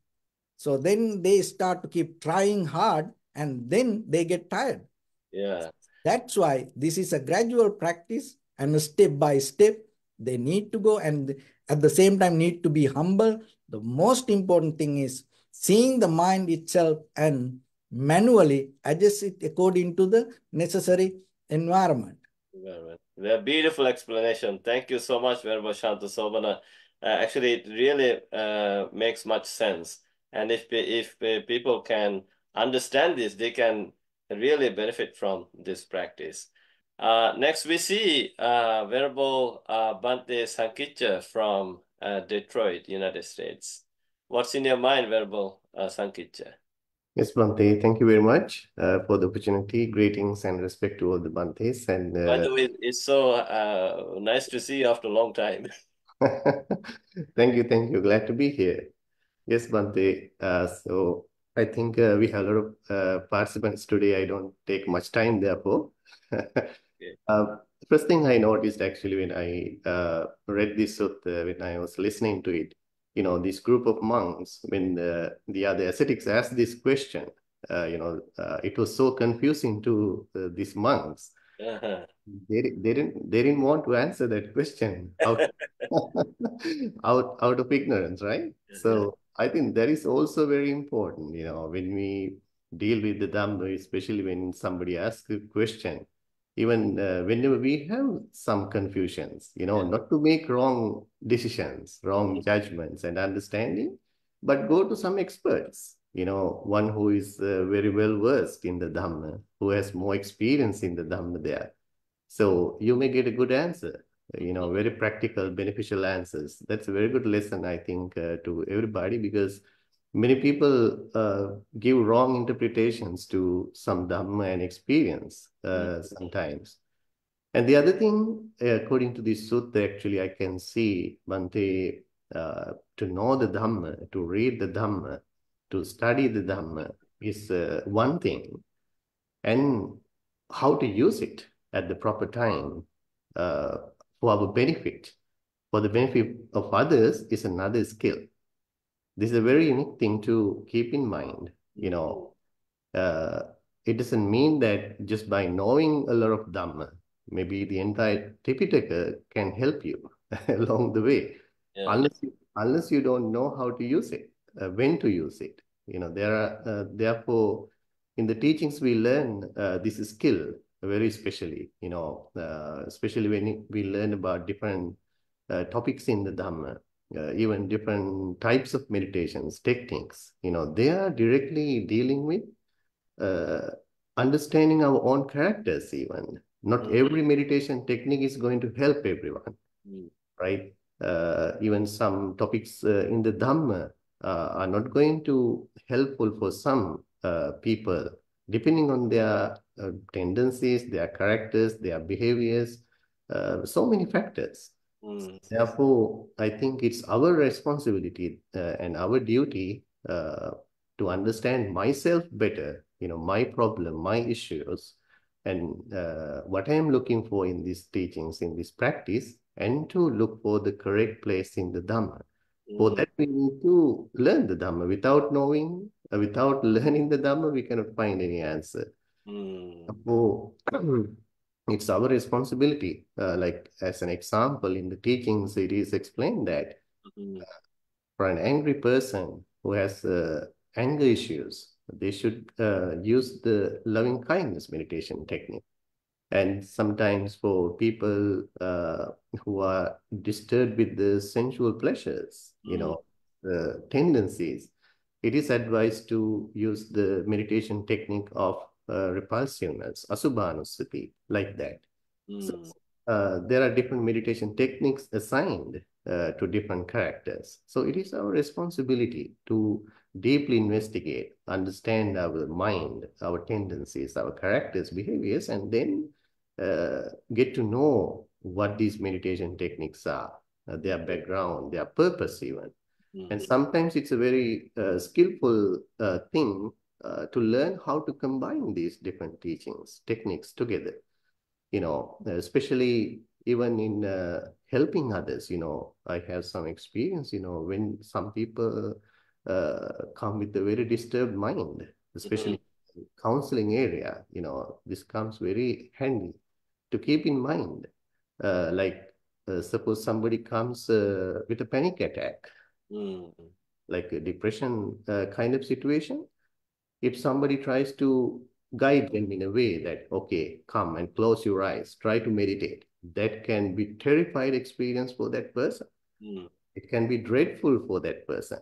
so then they start to keep trying hard and then they get tired yeah that's why this is a gradual practice and a step by step they need to go and at the same time need to be humble the most important thing is seeing the mind itself and manually adjust it according to the necessary environment. A beautiful explanation. Thank you so much, Venerable Shanta Sobana. Uh, actually, it really uh, makes much sense. And if if uh, people can understand this, they can really benefit from this practice. Uh, next, we see uh, Venerable uh, Bhante Sankicca from uh, Detroit, United States. What's in your mind, Venerable uh, Sankicca? Yes, Bhante, thank you very much uh, for the opportunity. Greetings and respect to all the Bhantes. And uh, by the way, it's so uh, nice to see you after a long time. thank you, thank you. Glad to be here. Yes, Bhante. Uh, so I think uh, we have a lot of uh, participants today. I don't take much time, therefore. first thing I noticed actually when I read this sutta, when I was listening to it, you know, this group of monks, when the, the other ascetics asked this question, uh, you know, uh, it was so confusing to uh, these monks. Uh-huh. They, they didn't they didn't want to answer that question out out, out of ignorance, right? Uh-huh. So I think that is also very important, you know, when we deal with the Dhamma, especially when somebody asks a question, even uh, whenever we have some confusions, you know, yeah. not to make wrong decisions, wrong judgments and understanding, but go to some experts, you know, one who is uh, very well versed in the Dhamma, who has more experience in the Dhamma there. So you may get a good answer, you know, very practical, beneficial answers. That's a very good lesson, I think, uh, to everybody because many people uh, give wrong interpretations to some dhamma and experience uh, mm-hmm. sometimes. And the other thing, according to this sutta, actually, I can see, Bhante, uh, to know the Dhamma, to read the Dhamma, to study the Dhamma is uh, one thing. And how to use it at the proper time uh, for our benefit, for the benefit of others is another skill this is a very unique thing to keep in mind. You know, uh, it doesn't mean that just by knowing a lot of Dhamma, maybe the entire Tripitaka can help you along the way. Yeah. Unless, you, unless you don't know how to use it, uh, when to use it. You know, there are, uh, therefore, in the teachings we learn uh, this skill very specially, you know, uh, especially when we learn about different uh, topics in the Dhamma uh, even different types of meditations, techniques, you know, they are directly dealing with uh, understanding our own characters even. Not mm. every meditation technique is going to help everyone, mm. right? Uh, even some topics uh, in the Dhamma uh, are not going to helpful for some uh, people, depending on their tendencies, their characters, their behaviors, so many factors. Mm. Therefore, I think it's our responsibility uh, and our duty uh, to understand myself better, you know, my problem, my issues, and uh, what I am looking for in these teachings, in this practice, and to look for the correct place in the Dhamma. Mm. For that, we need to learn the Dhamma. Without knowing, uh, without learning the Dhamma, we cannot find any answer. Mm. For it's our responsibility. Uh, like as an example, in the teachings, it is explained that mm-hmm. uh, for an angry person who has uh, anger issues, they should uh, use the loving kindness meditation technique. And sometimes for people uh, who are disturbed with the sensual pleasures, mm. you know, the tendencies, it is advised to use the meditation technique of uh, repulsiveness, asubhanussati, like that. Mm. So, uh, there are different meditation techniques assigned uh, to different characters. So it is our responsibility to deeply investigate, understand our mind, our tendencies, our characters, behaviors, and then uh, get to know what these meditation techniques are, uh, their background, their purpose even. Mm-hmm. And sometimes it's a very uh, skillful uh, thing uh, to learn how to combine these different teachings, techniques together. You know, especially even in uh, helping others, you know, I have some experience, you know, when some people uh, come with a very disturbed mind, especially mm-hmm. counseling area, you know, this comes very handy to keep in mind. Uh, like, uh, suppose somebody comes uh, with a panic attack, mm. like a depression uh, kind of situation. If somebody tries to guide them in a way that, okay, come and close your eyes, try to meditate, that can be terrified experience for that person. Mm. It can be dreadful for that person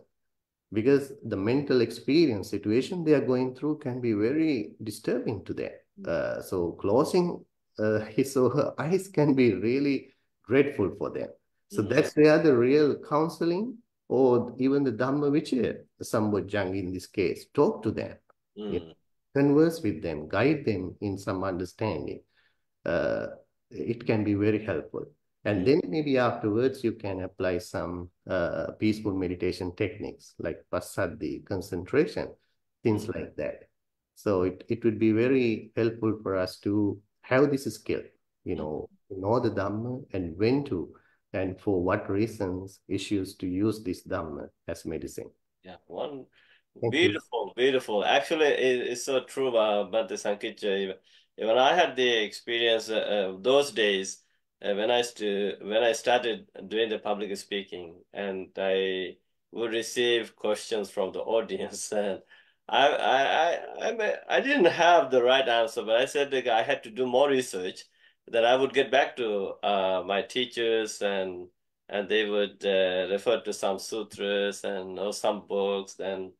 because the mental experience situation they are going through can be very disturbing to them. Hmm. Uh, so closing uh, his or her eyes can be really dreadful for them. So mm. that's where the real counseling or even the Dhamma Vichaya, Sambojjhanga in this case, talk to them, mm. converse with them, guide them in some understanding. Uh, it can be very helpful. And then maybe afterwards, you can apply some uh, peaceful meditation techniques like passaddhi, concentration, things mm. like that. So it, it would be very helpful for us to have this skill, you know, know the Dhamma and when to, and for what reasons issues to use this Dhamma as medicine. Yeah, one Beautiful, beautiful. Actually, it, it's so true about Bhante Sankicca. When I had the experience uh, those days, uh, when I st- when I started doing the public speaking, and I would receive questions from the audience, and I I I I didn't have the right answer, but I said I had to do more research. That I would get back to uh, my teachers and and they would uh, refer to some sutras and or some books and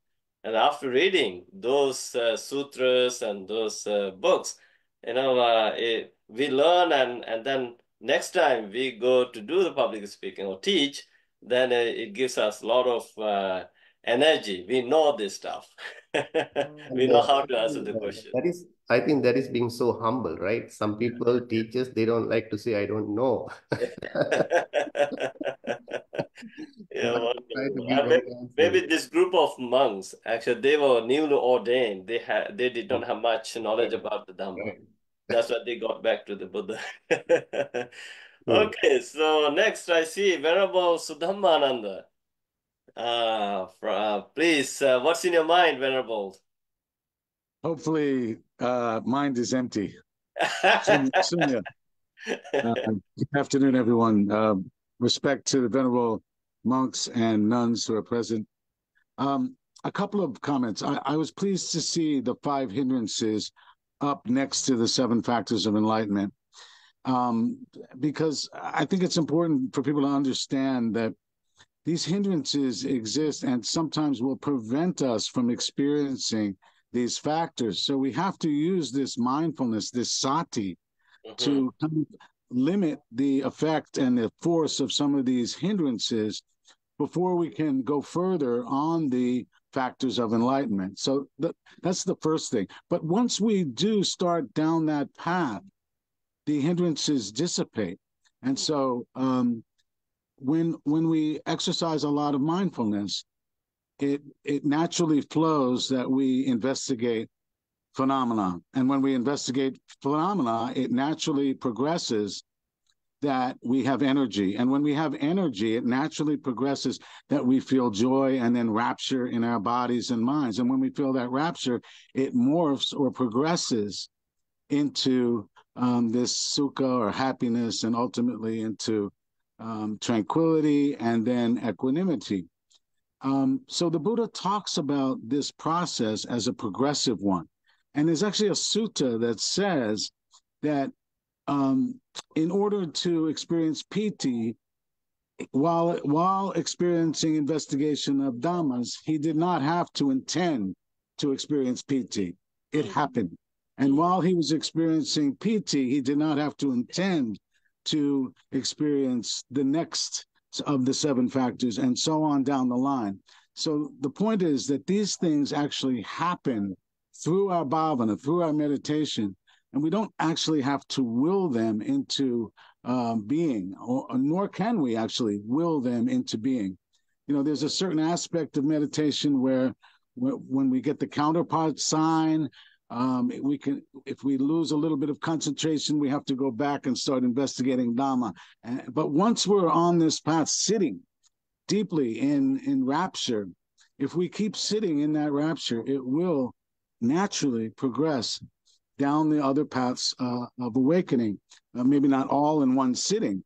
and after reading those uh, sutras and those uh, books, you know, uh, it, we learn and and then next time we go to do the public speaking or teach, then uh, it gives us a lot of energy. We know this stuff. we know how to answer the question. That is, I think that is being so humble, right? Some people, teachers, they don't like to say, I don't know. yeah, maybe, maybe, this group of monks, actually, they were newly ordained. They had, they did not have much knowledge about the Dhamma. Right. That's why they got back to the Buddha. okay, so next I see Venerable Sudhammananda. Uh, uh, please, uh, what's in your mind, Venerable? Hopefully, uh, mind is empty. soon, soon, uh, good afternoon, everyone. Uh, respect to the venerable monks and nuns who are present. Um, a couple of comments. I, I, was pleased to see the five hindrances up next to the seven factors of enlightenment, um, because I think it's important for people to understand that these hindrances exist and sometimes will prevent us from experiencing these factors. So we have to use this mindfulness, this sati, mm-hmm. to kind of limit the effect and the force of some of these hindrances before we can go further on the factors of enlightenment. So that, that's the first thing. But once we do start down that path, the hindrances dissipate. And so um, when when we exercise a lot of mindfulness, it it naturally flows that we investigate phenomena, and when we investigate phenomena, it naturally progresses that we have energy, and when we have energy, it naturally progresses that we feel joy and then rapture in our bodies and minds, and when we feel that rapture, it morphs or progresses into um, this sukha or happiness, and ultimately into um, tranquility and then equanimity. Um, so the Buddha talks about this process as a progressive one. And there's actually a sutta that says that um, in order to experience piti, while while experiencing investigation of dhammas, he did not have to intend to experience piti. It happened. And while he was experiencing piti, he did not have to intend to experience the next of the seven factors and so on down the line. So the point is that these things actually happen through our bhavana, through our meditation, and we don't actually have to will them into um, being, or, nor can we actually will them into being. You know, there's a certain aspect of meditation where, when we get the counterpart sign, um, we can, if we lose a little bit of concentration, we have to go back and start investigating Dhamma. And, but once we're on this path, sitting deeply in in rapture, if we keep sitting in that rapture, it will naturally progress down the other paths uh, of awakening. Uh, maybe not all in one sitting,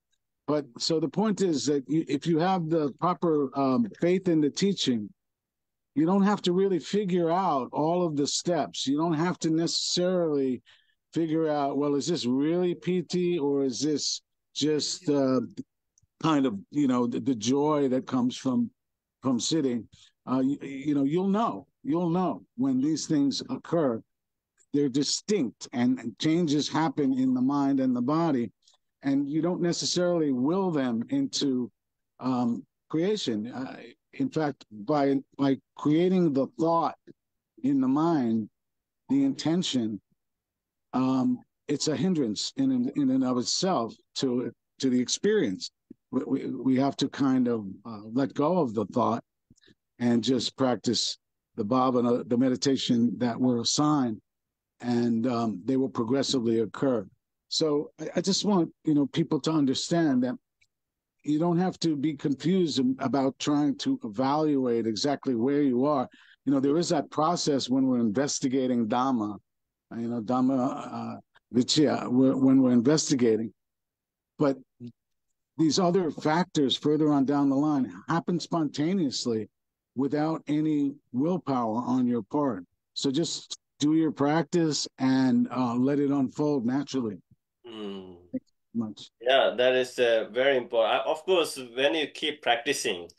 but so the point is that you, if you have the proper um, faith in the teaching, you don't have to really figure out all of the steps. You don't have to necessarily figure out, well, is this really piti or is this just uh, kind of you know the, the, joy that comes from from sitting? Uh, you, you know, you'll know. You'll know when these things occur they're distinct and changes happen in the mind and the body and you don't necessarily will them into um, creation. Uh, in fact by by creating the thought in the mind the intention um, it's a hindrance in in and of itself to to the experience. We, we, we have to kind of uh, let go of the thought and just practice the bhavana the meditation that we're assigned and um, they will progressively occur. So I, I just want you know people to understand that you don't have to be confused about trying to evaluate exactly where you are. You know, there is that process when we're investigating Dhamma, you know, Dhamma uh, Vicaya, when we're investigating. But these other factors further on down the line happen spontaneously without any willpower on your part. So just do your practice and uh, let it unfold naturally. Mm. Much. Yeah, that is uh, very important. Of course, when you keep practicing,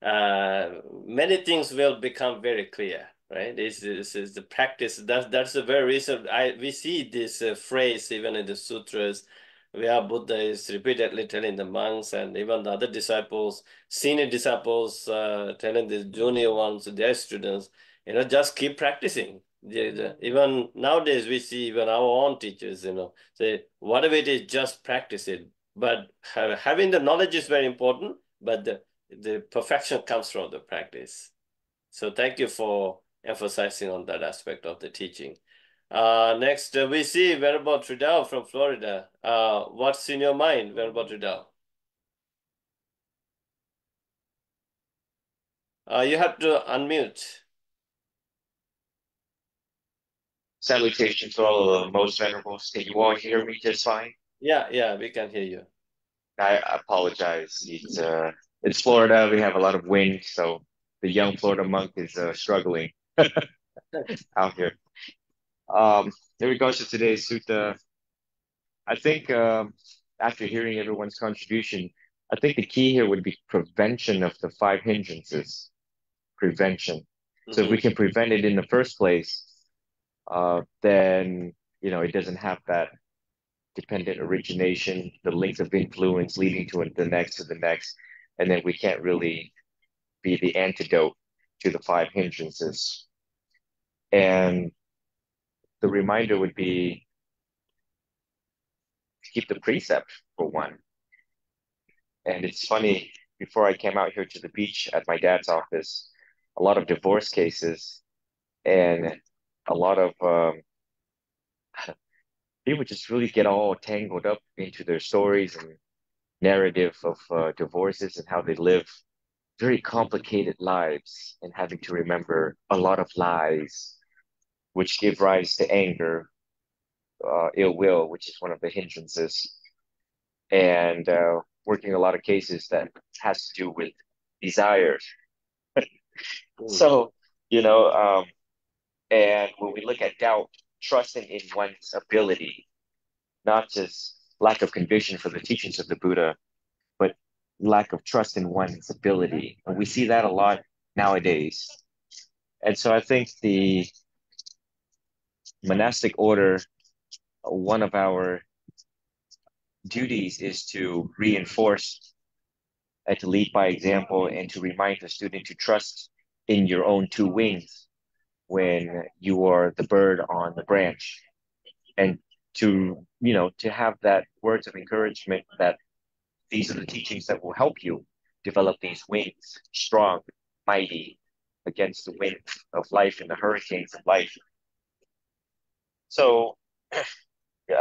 uh, many things will become very clear, right? This, this is the practice. That's that's the very reason I we see this uh, phrase even in the sutras, where Buddha is repeatedly telling the monks and even the other disciples, senior disciples, uh, telling the junior ones, their students, you know, just keep practicing even nowadays we see even our own teachers, you know, say whatever it is, just practice it. But having the knowledge is very important, but the, the perfection comes from the practice. So thank you for emphasizing on that aspect of the teaching. Uh, next, uh, we see Venerable Tridao from Florida. Uh, what's in your mind, Venerable Tridao? Uh, you have to unmute. Salutations to all of the most venerables. Can you all hear me just fine? Yeah, yeah, we can hear you. I apologize. It's uh, it's Florida. We have a lot of wind, so the young Florida monk is uh, struggling out here. Um, in regards to today's sutta, I think um, after hearing everyone's contribution, I think the key here would be prevention of the five hindrances. Prevention. Mm -hmm. So if we mm-hmm. can prevent it in the first place, uh, then you know it doesn't have that dependent origination, the links of influence leading to the next to the next, and then we can't really be the antidote to the five hindrances. And the reminder would be to keep the precept for one. And it's funny, before I came out here to the beach at my dad's office, a lot of divorce cases, and a lot of um, people just really get all tangled up into their stories and narrative of uh, divorces and how they live very complicated lives and having to remember a lot of lies, which give rise to anger, uh, ill will, which is one of the hindrances, and uh, working a lot of cases that has to do with desires. so, you know, um, and when we look at doubt, trusting in one's ability, not just lack of conviction for the teachings of the Buddha, but lack of trust in one's ability. And we see that a lot nowadays. And so I think the monastic order, one of our duties is to reinforce and to lead by example and to remind the student to trust in your own two wings when you are the bird on the branch and to you know to have that words of encouragement that these are the teachings that will help you develop these wings strong mighty against the wind of life and the hurricanes of life so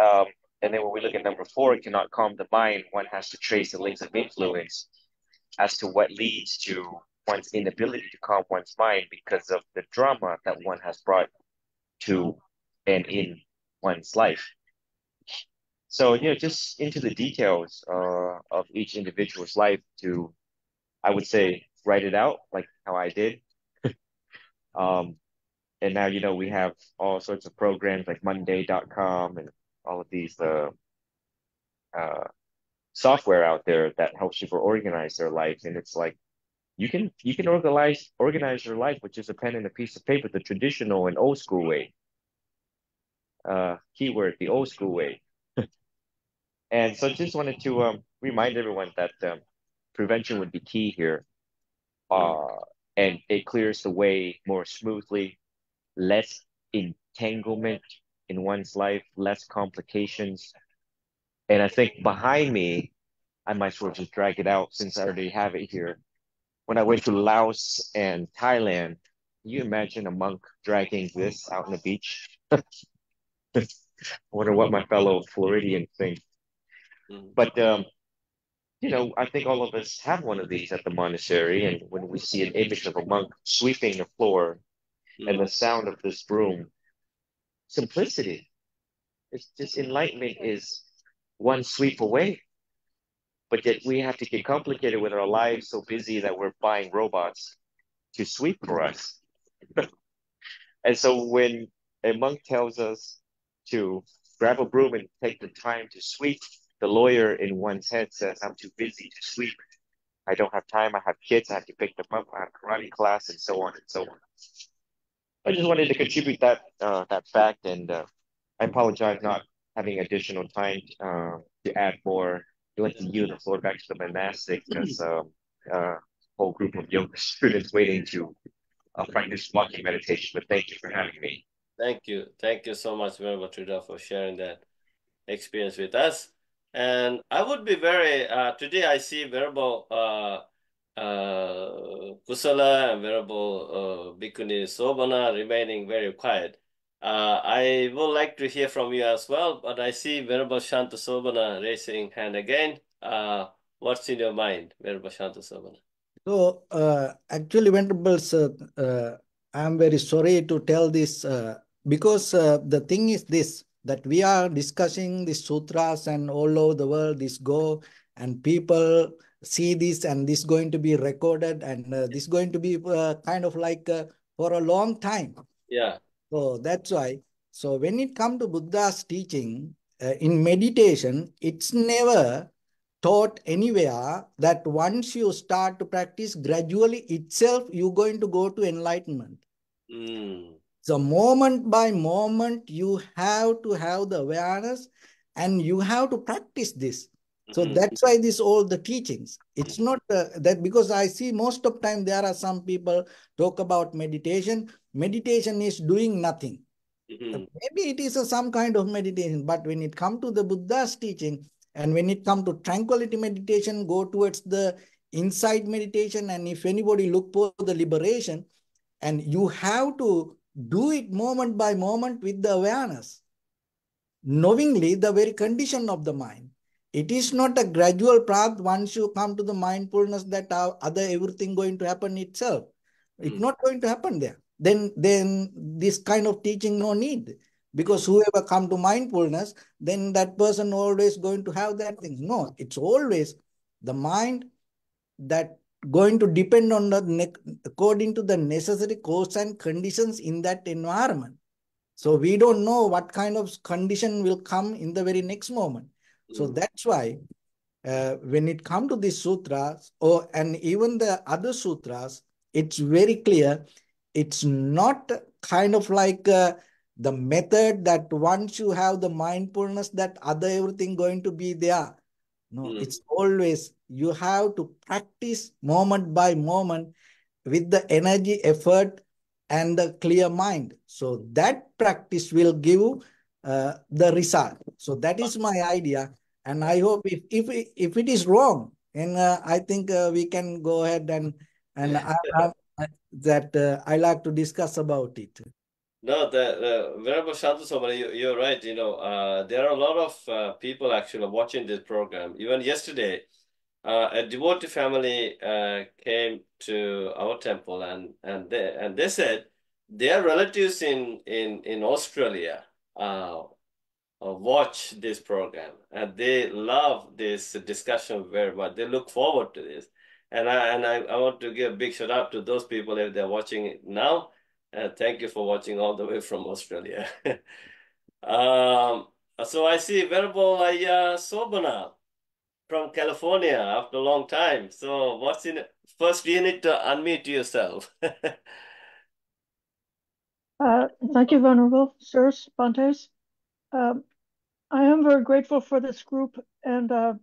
um, and then when we look at number four, it cannot calm the mind. One has to trace the links of influence as to what leads to one's inability to calm one's mind because of the drama that one has brought to and in one's life. So, you know, just into the details uh, of each individual's life to, I would say, write it out like how I did. um, and now, you know, we have all sorts of programs like Monday.com and all of these uh, uh, software out there that helps people organize their life. And it's like you can you can organize organize your life with just a pen and a piece of paper, the traditional and old school way. Uh, keyword the old school way. and so just wanted to um, remind everyone that um, prevention would be key here. Uh, and it clears the way more smoothly, less entanglement in one's life, less complications. And I think behind me, I might as well just drag it out since I already have it here. When I went to Laos and Thailand, you imagine a monk dragging this out on the beach? I wonder what my fellow Floridians think. Mm. But um, you know, I think all of us have one of these at the monastery, and when we see an image of a monk sweeping the floor and the sound of this broom, simplicity. It's just enlightenment is one sweep away. But yet we have to get complicated with our lives so busy that we're buying robots to sweep for us. and so when a monk tells us to grab a broom and take the time to sweep, the lawyer in one's head says, I'm too busy to sweep. I don't have time. I have kids. I have to pick them up. I have karate class and so on and so on. I just wanted to contribute that uh, that fact, and uh, I apologize not having additional time uh, to add more. I want to floor back to the monastic because um, uh, whole group of young students waiting to uh, practice walking meditation. But thank you for having me. Thank you, thank you so much, Venerable for sharing that experience with us. And I would be very uh, today. I see Venerable uh, uh, Kusala and Venerable uh, Sobana remaining very quiet. Uh, I would like to hear from you as well, but I see Venerable Shanta Sobana raising hand again. Uh, what's in your mind, Venerable Shanta Sobana? So, uh, actually, Venerables, uh, uh, I'm very sorry to tell this uh, because uh, the thing is this, that we are discussing the sutras and all over the world, this go, and people see this and this going to be recorded and uh, this going to be uh, kind of like uh, for a long time. Yeah. So that's why. So when it come to Buddha's teaching uh, in meditation, it's never taught anywhere that once you start to practice gradually itself, you're going to go to enlightenment. Mm. So moment by moment, you have to have the awareness and you have to practice this. So mm-hmm. that's why this all the teachings. It's not uh, that because I see most of time there are some people talk about meditation. Meditation is doing nothing. Mm-hmm. Maybe it is a, some kind of meditation, but when it comes to the Buddha's teaching and when it comes to tranquility meditation, go towards the inside meditation. And if anybody look for the liberation, and you have to do it moment by moment with the awareness, knowingly the very condition of the mind it is not a gradual path once you come to the mindfulness that other everything going to happen itself. It's mm. not going to happen there. Then, then this kind of teaching no need because whoever come to mindfulness, then that person always going to have that thing. No, it's always the mind that going to depend on the according to the necessary cause and conditions in that environment. So we don't know what kind of condition will come in the very next moment. Mm. So that's why uh, when it come to these sutras or and even the other sutras, it's very clear. It's not kind of like uh, the method that once you have the mindfulness that other everything going to be there. No, mm. it's always you have to practice moment by moment with the energy, effort, and the clear mind. So that practice will give uh, the result. So that is my idea. And I hope if if, if it is wrong, and uh, I think uh, we can go ahead and and I, that uh, I like to discuss about it. No, the, the Venerable Shantasomana, you, you're right. You know, uh, there are a lot of uh, people actually watching this program. Even yesterday, uh, a devotee family uh, came to our temple, and and they and they said their relatives in in in Australia uh, uh, watch this program, and they love this discussion very much. They look forward to this, and I and I, I want to give a big shout out to those people if they're watching it now uh, thank you for watching all the way from Australia. um, so I see Venerable Ayya Sobana from California after a long time. So what's in it? First, you need to unmute yourself. uh, thank you, Venerable Sirs, Bhantes. Um, I am very grateful for this group, and uh,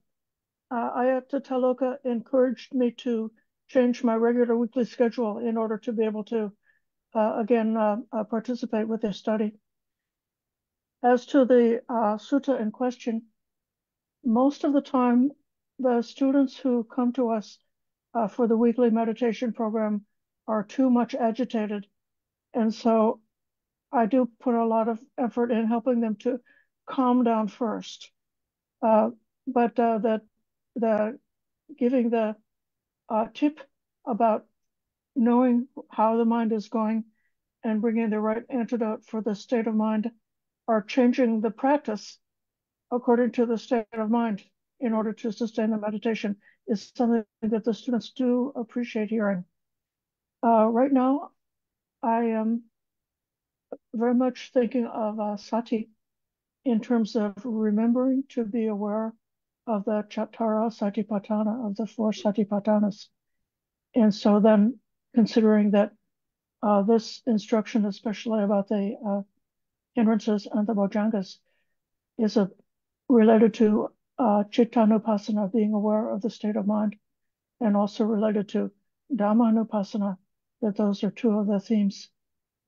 uh, Ayya Tathaaloka encouraged me to change my regular weekly schedule in order to be able to uh, again uh, uh, participate with this study. As to the sutta in question, most of the time, the students who come to us for the weekly meditation program are too much agitated. And so I do put a lot of effort in helping them to calm down first. Uh, but uh, that the giving the uh, tip about knowing how the mind is going and bringing the right antidote for the state of mind are changing the practice according to the state of mind in order to sustain the meditation is something that the students do appreciate hearing. Uh, right now, I am very much thinking of uh, sati in terms of remembering to be aware of the chattara satipatthana, of the four satipatthanas. And so then considering that uh, this instruction, especially about the uh, hindrances and the bojjhangas, is a, related to uh, chittanupassana, being aware of the state of mind, and also related to dhammanupassana, that those are two of the themes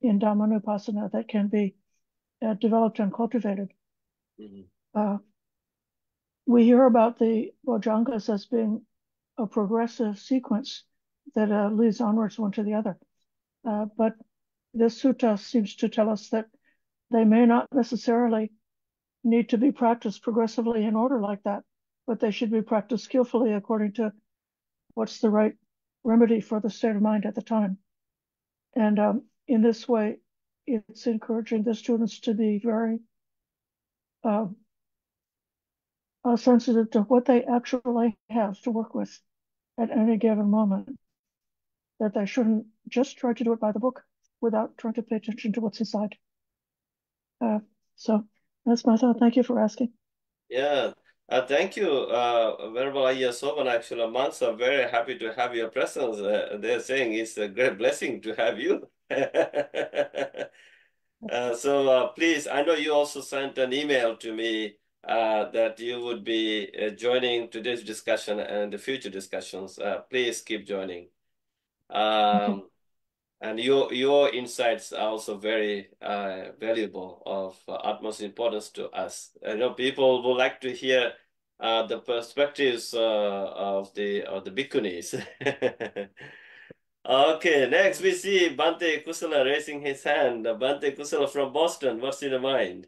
in dhammanupassana that can be uh, developed and cultivated. Mm-hmm. We hear about the bojjhangas as being a progressive sequence that uh, leads onwards one to the other. Uh, but this sutta seems to tell us that they may not necessarily need to be practiced progressively in order like that, but they should be practiced skillfully according to what's the right remedy for the state of mind at the time. And um, in this way, it's encouraging the students to be very uh, uh, sensitive to what they actually have to work with at any given moment that they shouldn't just try to do it by the book without trying to pay attention to what's inside. Uh, so that's my thought. Thank you for asking. Yeah, uh, thank you, uh, Venerable Ayya Soban. Actually, monks are very happy to have your presence. Uh, they're saying it's a great blessing to have you. uh, so uh, please, I know you also sent an email to me uh, that you would be uh, joining today's discussion and the future discussions. Uh, please keep joining. Um, and your your insights are also very uh, valuable of uh, utmost importance to us. I know people would like to hear uh, the perspectives uh, of the of the bhikkhunis. okay, next we see Bhante Kusala raising his hand. Bhante Kusala from Boston. What's in your mind?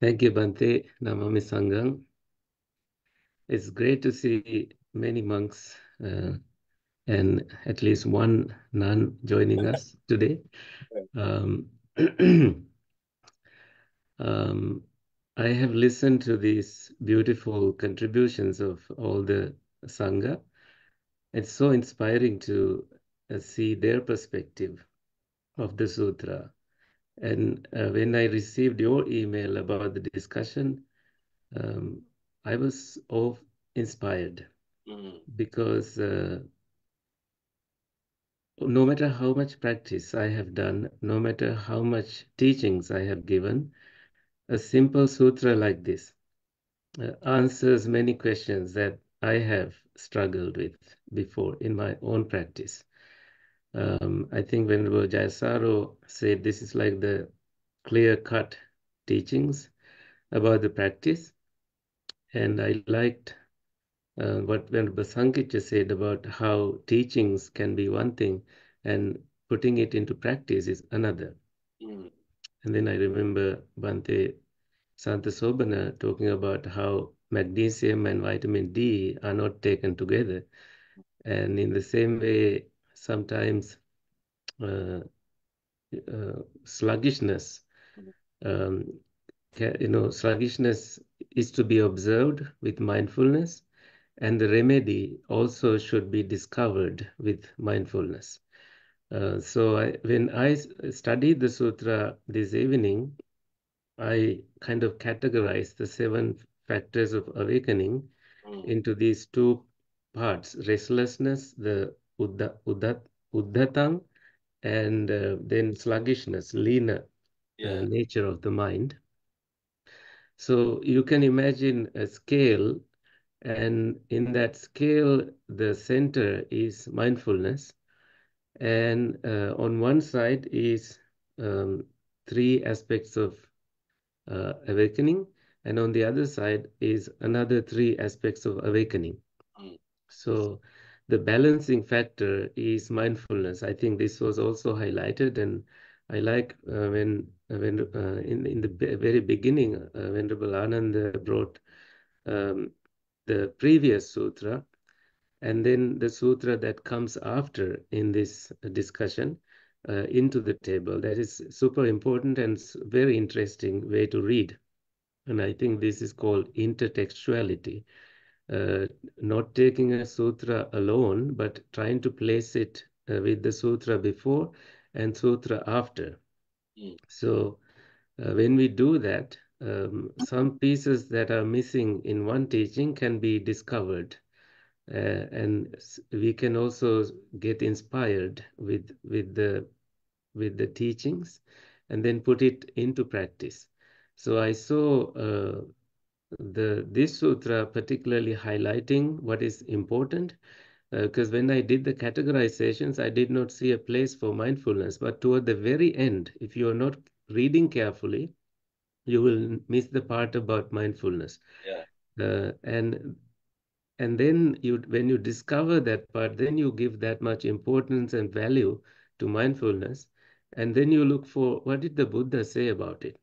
Thank you, Bhante Namami Sangham. It's great to see many monks uh, and at least one nun joining us today. Um, um, I have listened to these beautiful contributions of all the Sangha, it's so inspiring to uh, see their perspective of the sutra. And uh, when I received your email about the discussion, um, I was all inspired Mm. because uh, no matter how much practice I have done, no matter how much teachings I have given, a simple sutra like this uh, answers many questions that I have struggled with before in my own practice. Um, I think when Jayasaro said this is like the clear-cut teachings about the practice, and I liked uh, what Venerable Sankhya said about how teachings can be one thing and putting it into practice is another. Mm. And then I remember Bhante Santasobana talking about how magnesium and vitamin D are not taken together. And in the same way, sometimes uh, uh, sluggishness, um, you know, sluggishness is to be observed with mindfulness, and the remedy also should be discovered with mindfulness. Uh, so I, when I studied the sutra this evening, I kind of categorized the seven factors of awakening Mm. into these two parts restlessness, the uddha, uddhat, uddhatang, and uh, then sluggishness, leaner uh, nature of the mind. So you can imagine a scale, and in that scale, the center is mindfulness, and uh, on one side is um, three aspects of uh, awakening, and on the other side is another three aspects of awakening. Mm. So the balancing factor is mindfulness. I think this was also highlighted, and I like uh, when when uh, in in the very beginning, uh, Venerable Ananda brought um, the previous sutra, and then the sutra that comes after in this discussion uh, into the table. That is super important and very interesting way to read. And I think this is called intertextuality. Uh, not taking a sutra alone, but trying to place it uh, with the sutra before and sutra after. Mm. So uh, when we do that, um, some pieces that are missing in one teaching can be discovered. Uh, and we can also get inspired with with the with the teachings and then put it into practice. So I saw uh, the this sutra particularly highlighting what is important because when I did the categorizations, I did not see a place for mindfulness. But toward the very end, if you are not reading carefully, you will miss the part about mindfulness. Yeah. Uh, and and then you when you discover that part, then you give that much importance and value to mindfulness. And then you look for what did the Buddha say about it?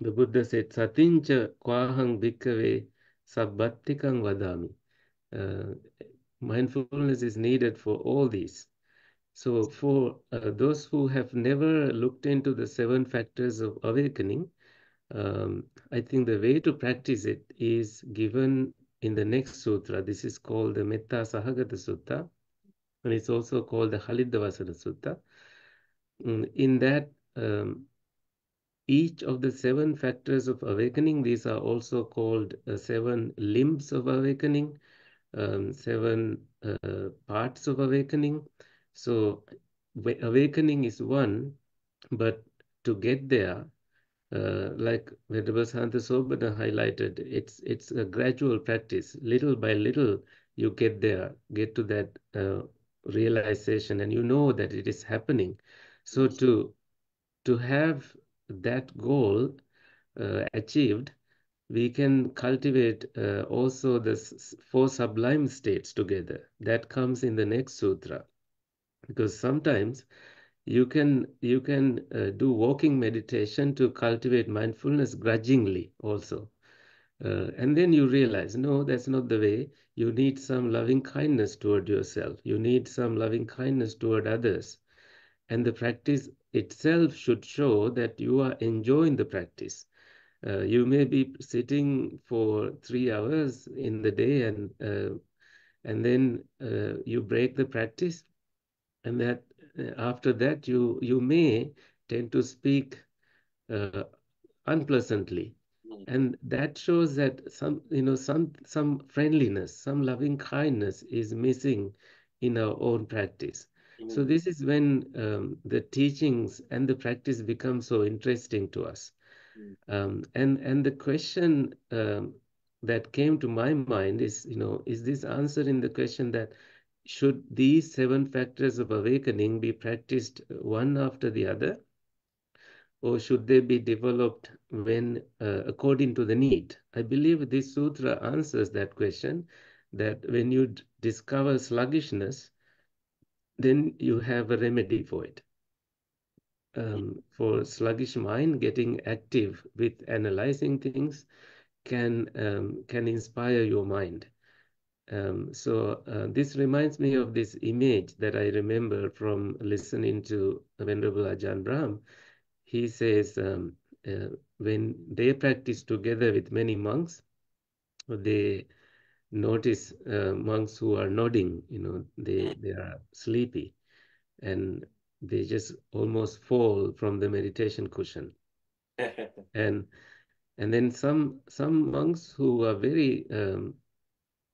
The Buddha said, kwahang bhikkhave sabbattikang vadami. Uh, mindfulness is needed for all these. So, for uh, those who have never looked into the seven factors of awakening, um, I think the way to practice it is given in the next sutra. This is called the Metta Sahagata Sutta, and it's also called the Halidavasana Sutta. Mm, In that, um, each of the seven factors of awakening, these are also called uh, seven limbs of awakening, um, seven uh, parts of awakening. So, awakening is one, but to get there, uh, like Venerable Santa Sobana highlighted, it's it's a gradual practice. Little by little, you get there, get to that uh, realization, and you know that it is happening. So to to have that goal uh, achieved, we can cultivate uh, also the four sublime states together. That comes in the next sutra, because sometimes you can you can uh, do walking meditation to cultivate mindfulness grudgingly also. Uh, and then you realize, no, that's not the way. You need some loving kindness toward yourself. You need some loving kindness toward others. And the practice itself should show that you are enjoying the practice. Uh, you may be sitting for three hours in the day and uh, and then uh, you break the practice, and that uh, after that you you may tend to speak uh, unpleasantly. And that shows that some you know some some friendliness some loving kindness is missing in our own practice so Mm. this is when um, the teachings and the practice become so interesting to us Mm. um, and and the question um, that came to my mind is you know is this answer in the question that should these seven factors of awakening be practiced one after the other or should they be developed when uh, according to the need? I believe this sutra answers that question that when you discover sluggishness, then you have a remedy for it. Um, for sluggish mind, getting active with analyzing things can um, can inspire your mind. Um, so uh, this reminds me of this image that I remember from listening to Venerable Ajahn Brahm. He says um, uh, when they practice together with many monks, they notice uh, monks who are nodding, you know, they, they are sleepy and they just almost fall from the meditation cushion. And and then some some monks who are very um,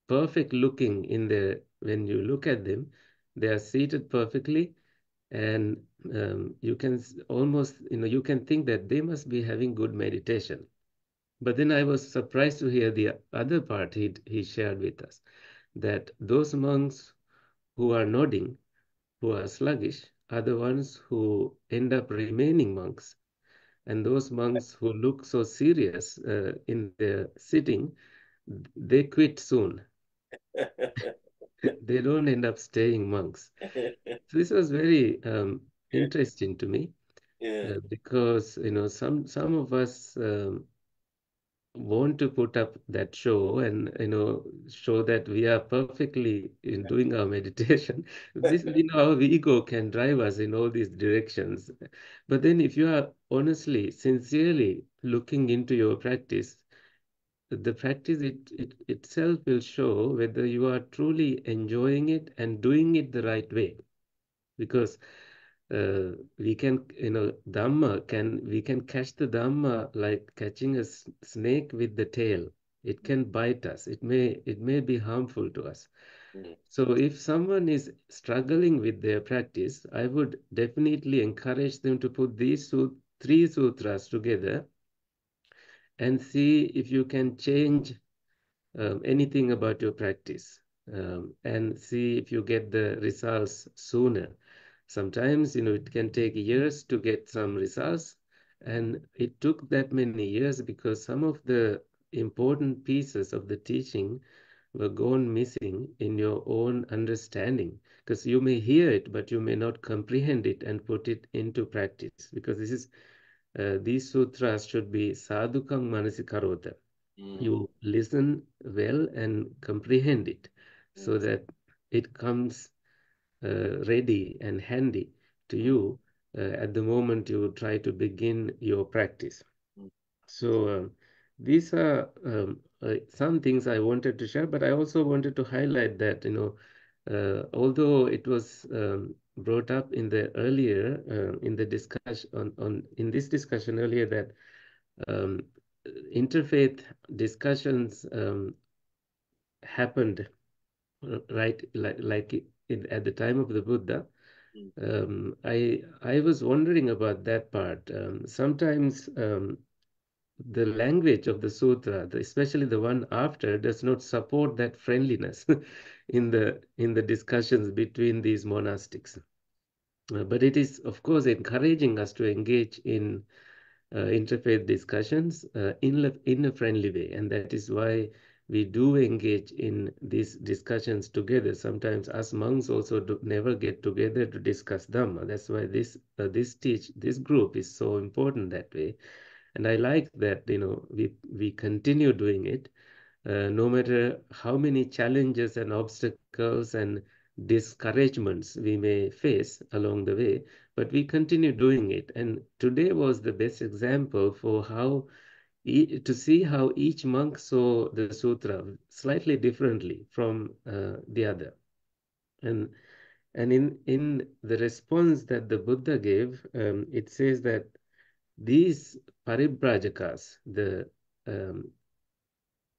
perfect looking in the when you look at them, they are seated perfectly and um, you can almost you know you can think that they must be having good meditation but then i was surprised to hear the other part he he shared with us that those monks who are nodding who are sluggish are the ones who end up remaining monks. And those monks who look so serious uh, in their sitting they quit soon. They don't end up staying monks. So this was very um, interesting to me Yeah. uh, because you know some some of us um, want to put up that show and you know show that we are perfectly in doing our meditation. This you know our ego can drive us in all these directions. But then if you are honestly sincerely looking into your practice the practice it, it itself will show whether you are truly enjoying it and doing it the right way. Because uh, we can you know dhamma can we can catch the dhamma like catching a snake with the tail. It can bite us. It may it may be harmful to us. So if someone is struggling with their practice i would definitely encourage them to put these three sutras together and see if you can change um, anything about your practice um, and see if you get the results sooner. Sometimes, you know, it can take years to get some results, and it took that many years because some of the important pieces of the teaching were gone missing in your own understanding. Because you may hear it, but you may not comprehend it and put it into practice. Because this is uh, these sutras should be sadhukang manasikarota Mm. you listen well and comprehend it so Mm. that it comes ready and handy to you uh, at the moment you try to begin your practice. So, um, these are um, uh, some things I wanted to share, but I also wanted to highlight that, you know, uh, although it was um, brought up in the earlier, uh, in the discussion on, on in this discussion earlier that um, interfaith discussions um, happened uh, right like like in, at the time of the Buddha. Mm. Um, I I was wondering about that part. Um, sometimes um, the language of the sutra, the, especially the one after, does not support that friendliness in the in the discussions between these monastics. Uh, but it is, of course, encouraging us to engage in uh, interfaith discussions uh, in, in a friendly way. And that is why we do engage in these discussions together. Sometimes us monks also do, never get together to discuss Dhamma. That's why this uh, this teach this group is so important that way. And I like that you know we we continue doing it uh, no matter how many challenges and obstacles and discouragements we may face along the way, but we continue doing it. And today was the best example for how to see how each monk saw the sutra slightly differently from uh, the other. And and in in the response that the Buddha gave, um, it says that these paribrajakas, the um,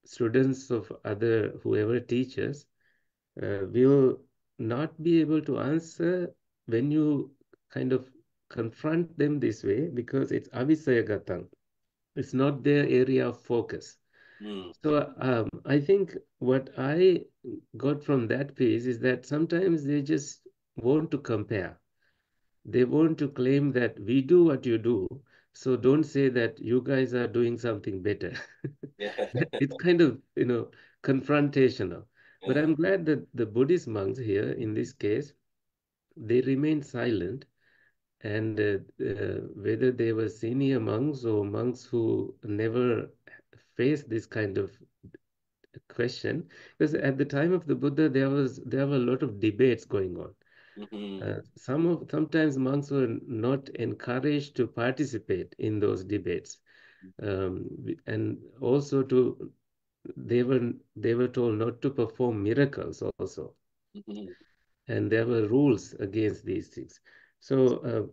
students of other whoever teaches, uh, will not be able to answer when you kind of confront them this way because it's avisayagatam. It's not their area of focus. Mm. So um, I think what I got from that piece is that sometimes they just want to compare. They want to claim that we do what you do, so don't say that you guys are doing something better. Yeah. it's kind of, you know, confrontational. But I'm glad that the Buddhist monks here, in this case, they remain silent. And uh, uh, whether they were senior monks or monks who never faced this kind of question, because at the time of the Buddha, there was there were a lot of debates going on. Mhm. Uh, some of sometimes monks were not encouraged to participate in those debates, um, and also to they were they were told not to perform miracles also, Mhm. and there were rules against these things. So uh,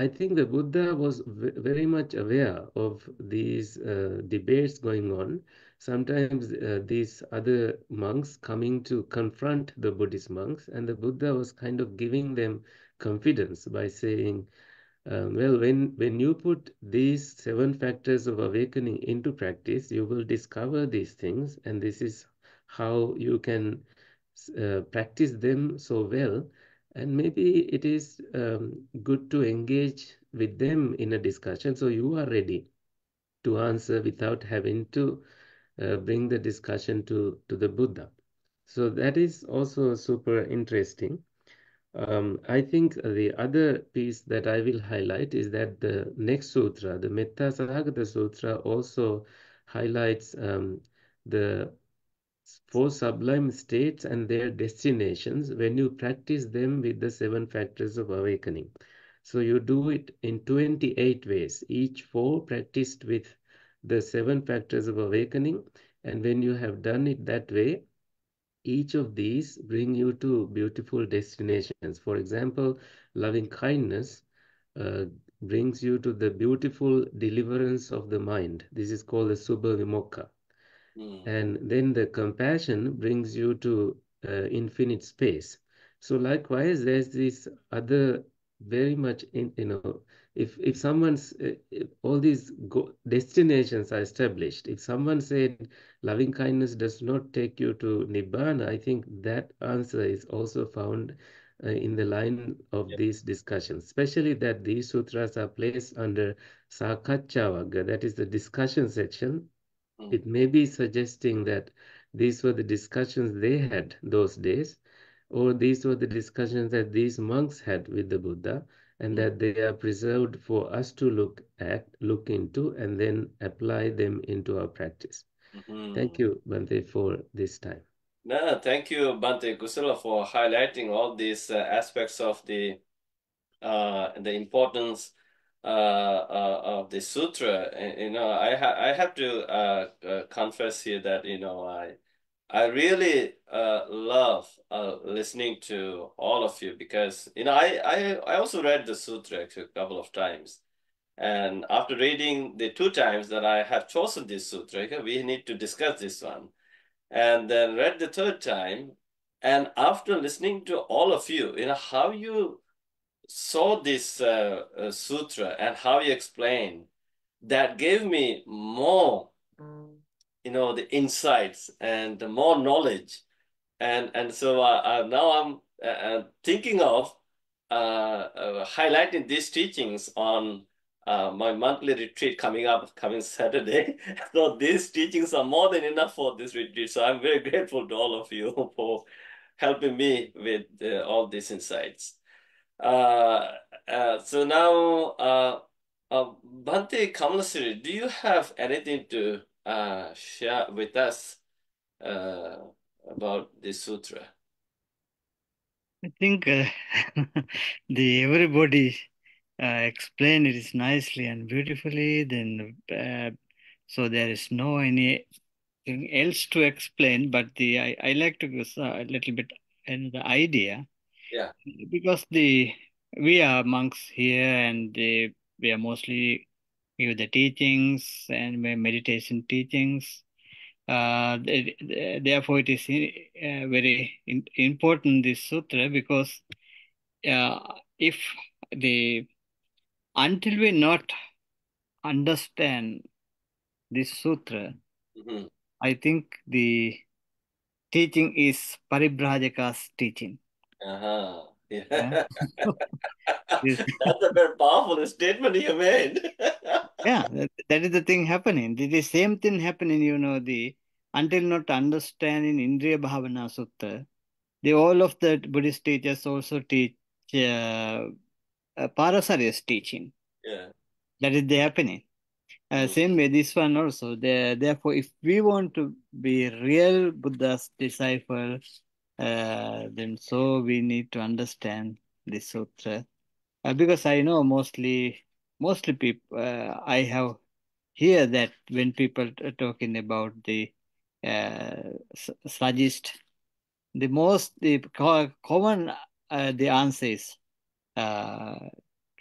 I think the Buddha was very much aware of these uh, debates going on. Sometimes uh, these other monks coming to confront the Buddhist monks, and the Buddha was kind of giving them confidence by saying, um, well, when, when you put these seven factors of awakening into practice, you will discover these things, and this is how you can uh, practice them so well. And maybe it is um, good to engage with them in a discussion so you are ready to answer without having to uh, bring the discussion to, to the Buddha. So that is also super interesting. Um, I think the other piece that I will highlight is that the next sutra, the Metta Sahagata Sutra, also highlights um, the four sublime states and their destinations when you practice them with the seven factors of awakening. So you do it in 28 ways, each four practiced with the seven factors of awakening. And when you have done it that way, each of these bring you to beautiful destinations. For example, loving kindness uh, brings you to the beautiful deliverance of the mind. This is called the Subha Vimokkha. Mm. And then the compassion brings you to uh, infinite space. So likewise, there's this other very much in you know if if someone's uh, if all these go, destinations are established if someone said loving kindness does not take you to nibbana i think that answer is also found uh, in the line of Yeah. these discussions especially that these sutras are placed under sakachavagga that is the discussion section Mm. it may be suggesting that these were the discussions they had those days, or these were the discussions that these monks had with the Buddha, and Mm. that they are preserved for us to look at, look into, and then apply them into our practice. Thank Mhm. you, Bhante, for this time. No, thank you, Bhante Kusala, for highlighting all these uh, aspects of the uh, the importance uh, uh, of the sutra. And, you know, I ha I have to uh, uh, confess here that you know I I really uh, love listening to all of you because you know I I I also read the sutra a couple of times. And after reading the two times that I have chosen this sutra, we need to discuss this one. And then read the third time. And after listening to all of you, you know, how you saw this uh, uh, sutra and how you explained, that gave me more, you know, the insights and the more knowledge. And and so uh, uh, now I'm uh, uh, thinking of uh, uh, highlighting these teachings on my monthly retreat coming up, coming Saturday. So these teachings are more than enough for this retreat. So I'm very grateful to all of you for helping me with all these insights. Uh, uh, so now, uh, Bhante Kamalasiri, do you have anything to share with us about this sutra? I think the everybody explained it nicely and beautifully. Then So there is no anything else to explain, but the I, I like to give a little bit another idea. Yeah. Because the we are monks here and uh, we are mostly give the teachings and meditation teachings. Uh, therefore, it is uh, very in, important this sutra because uh, if the until we not understand this sutra, Mhm. I think the teaching is Paribrajaka's teaching. Uh-huh. Yeah. Yeah. That's a very powerful statement you made. yeah, that, that is the thing happening. The, the same thing happening, you know, the until not understanding Indriya Bhavana Sutta, the all of the Buddhist teachers also teach uh, uh, Parasarya's teaching. Yeah. That is the happening. Uh, Mm. same way this one also. The, therefore, if we want to be real Buddha's disciple, uh, then so we need to understand this sutra. Uh, because I know mostly, mostly people, uh, I have hear that when people are talking about the uh, suggest, the most, the co- common, uh, the answer is, uh,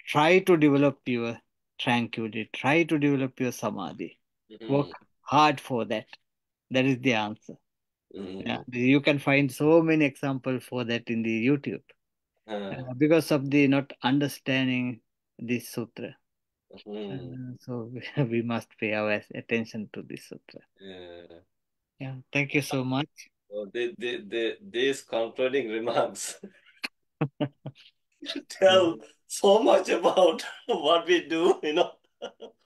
try to develop your tranquility, try to develop your samadhi, work Mhm. hard for that. That is the answer. Mhm. Yeah, you can find so many examples for that in the YouTube Uh, uh, because of the not understanding this sutra. mhm. Uh, so we, we must pay our attention to this sutra. Yeah. Yeah, thank you so much. So the, the, the, these concluding remarks tell so much about what we do, you know,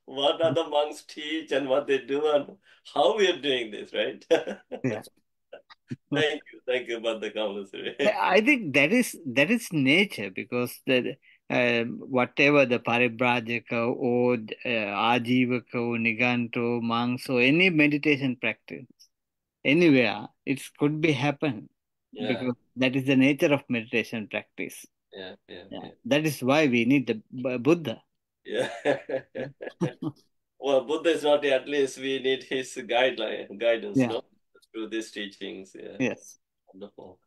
what other monks teach and what they do and how we are doing this, right? Yeah. Thank you. Thank you about the. I think that is that is nature because the um, whatever the paribrajaka or uh, ajivaka or niganto monks or any meditation practice anywhere it could be happen Yeah, because that is the nature of meditation practice. yeah, yeah, Yeah, that is why we need the Buddha. Yeah. Well, Buddha is not at least we need his guideline guidance, Yeah. no? Through these teachings. Yeah. Yes. Wonderful.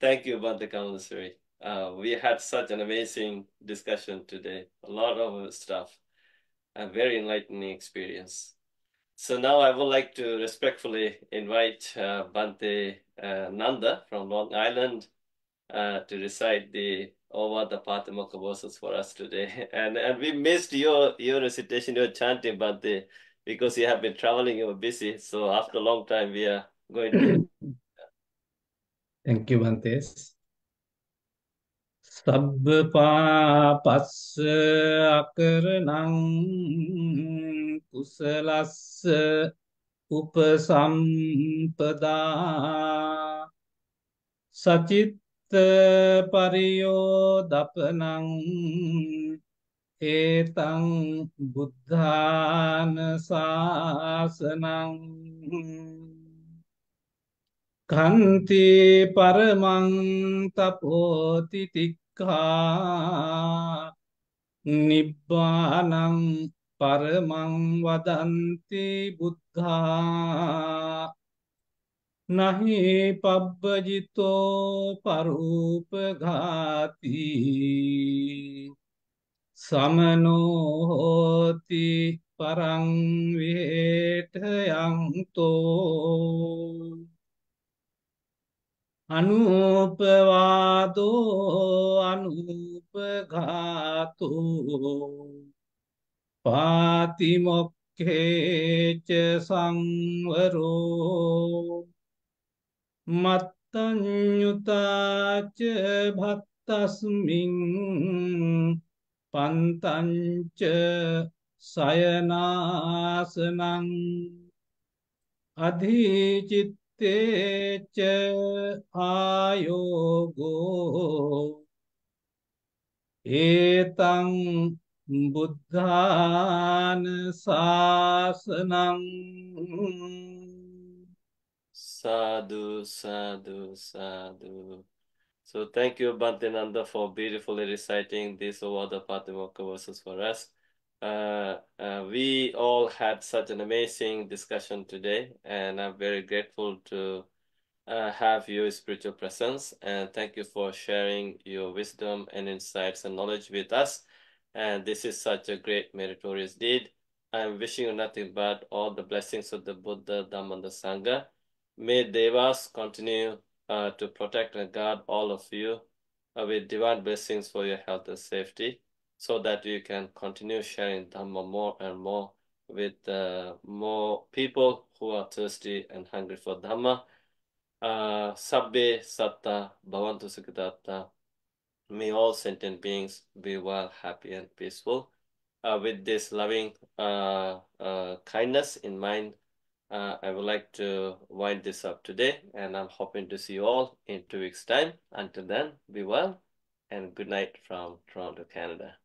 Thank you, Bhante Kamalasiri. Uh, we had such an amazing discussion today. A lot of stuff. A very enlightening experience. So now I would like to respectfully invite uh, Bhante uh, Nanda from Long Island uh, to recite the Ovada Patimokkha verses for us today. And and we missed your your recitation, your chanting, Bhante, because you have been traveling, you were busy. So after a long time, we are going to Thank you, Bhantes. සබ්බ පාපස්ස අකරණං කුසලස්ස උපසම්පදා සචිත්ත පරියෝදපනං ඒතං බුද්ධාන ශාසනං කන්ති පරමං තපෝති තික්ඛා නිබ්බානං පරමං වදන්ති බුද්ධා නහි පබ්බජිතෝ පරූපඝාති සමනෝ හෝති පරං වේඨයන්තෝ අනුපවාදෝ අනුපඝාතෝ පාතිමොක්ඛේච සංවරෝ මත්තඤ්ඤුතාච භත්තස්මින් පන්තංච සයනාසනං ते च आयोगो एतं බුද්ධාන සාසනං Sadhu, sadhu, sadhu. So thank you, Bhantinanda, for beautifully reciting this Ovada Patimokkha verses for us uh, uh, we all had such an amazing discussion today, and I'm very grateful to uh, have your spiritual presence. And thank you for sharing your wisdom and insights and knowledge with us. And this is such a great meritorious deed. I'm wishing you nothing but all the blessings of the Buddha, Dhamma, and the Sangha. May Devas continue uh, to protect and guard all of you uh, with divine blessings for your health and safety so that you can continue sharing Dhamma more and more with uh, more people who are thirsty and hungry for Dhamma. Uh, Sabbe Satta Bhavantu Sukhitatta. May all sentient beings be well, happy, and peaceful. Uh, with this loving uh, uh, kindness in mind, uh, I would like to wind this up today, and I'm hoping to see you all in two weeks' time. Until then, be well, and good night from Toronto, Canada.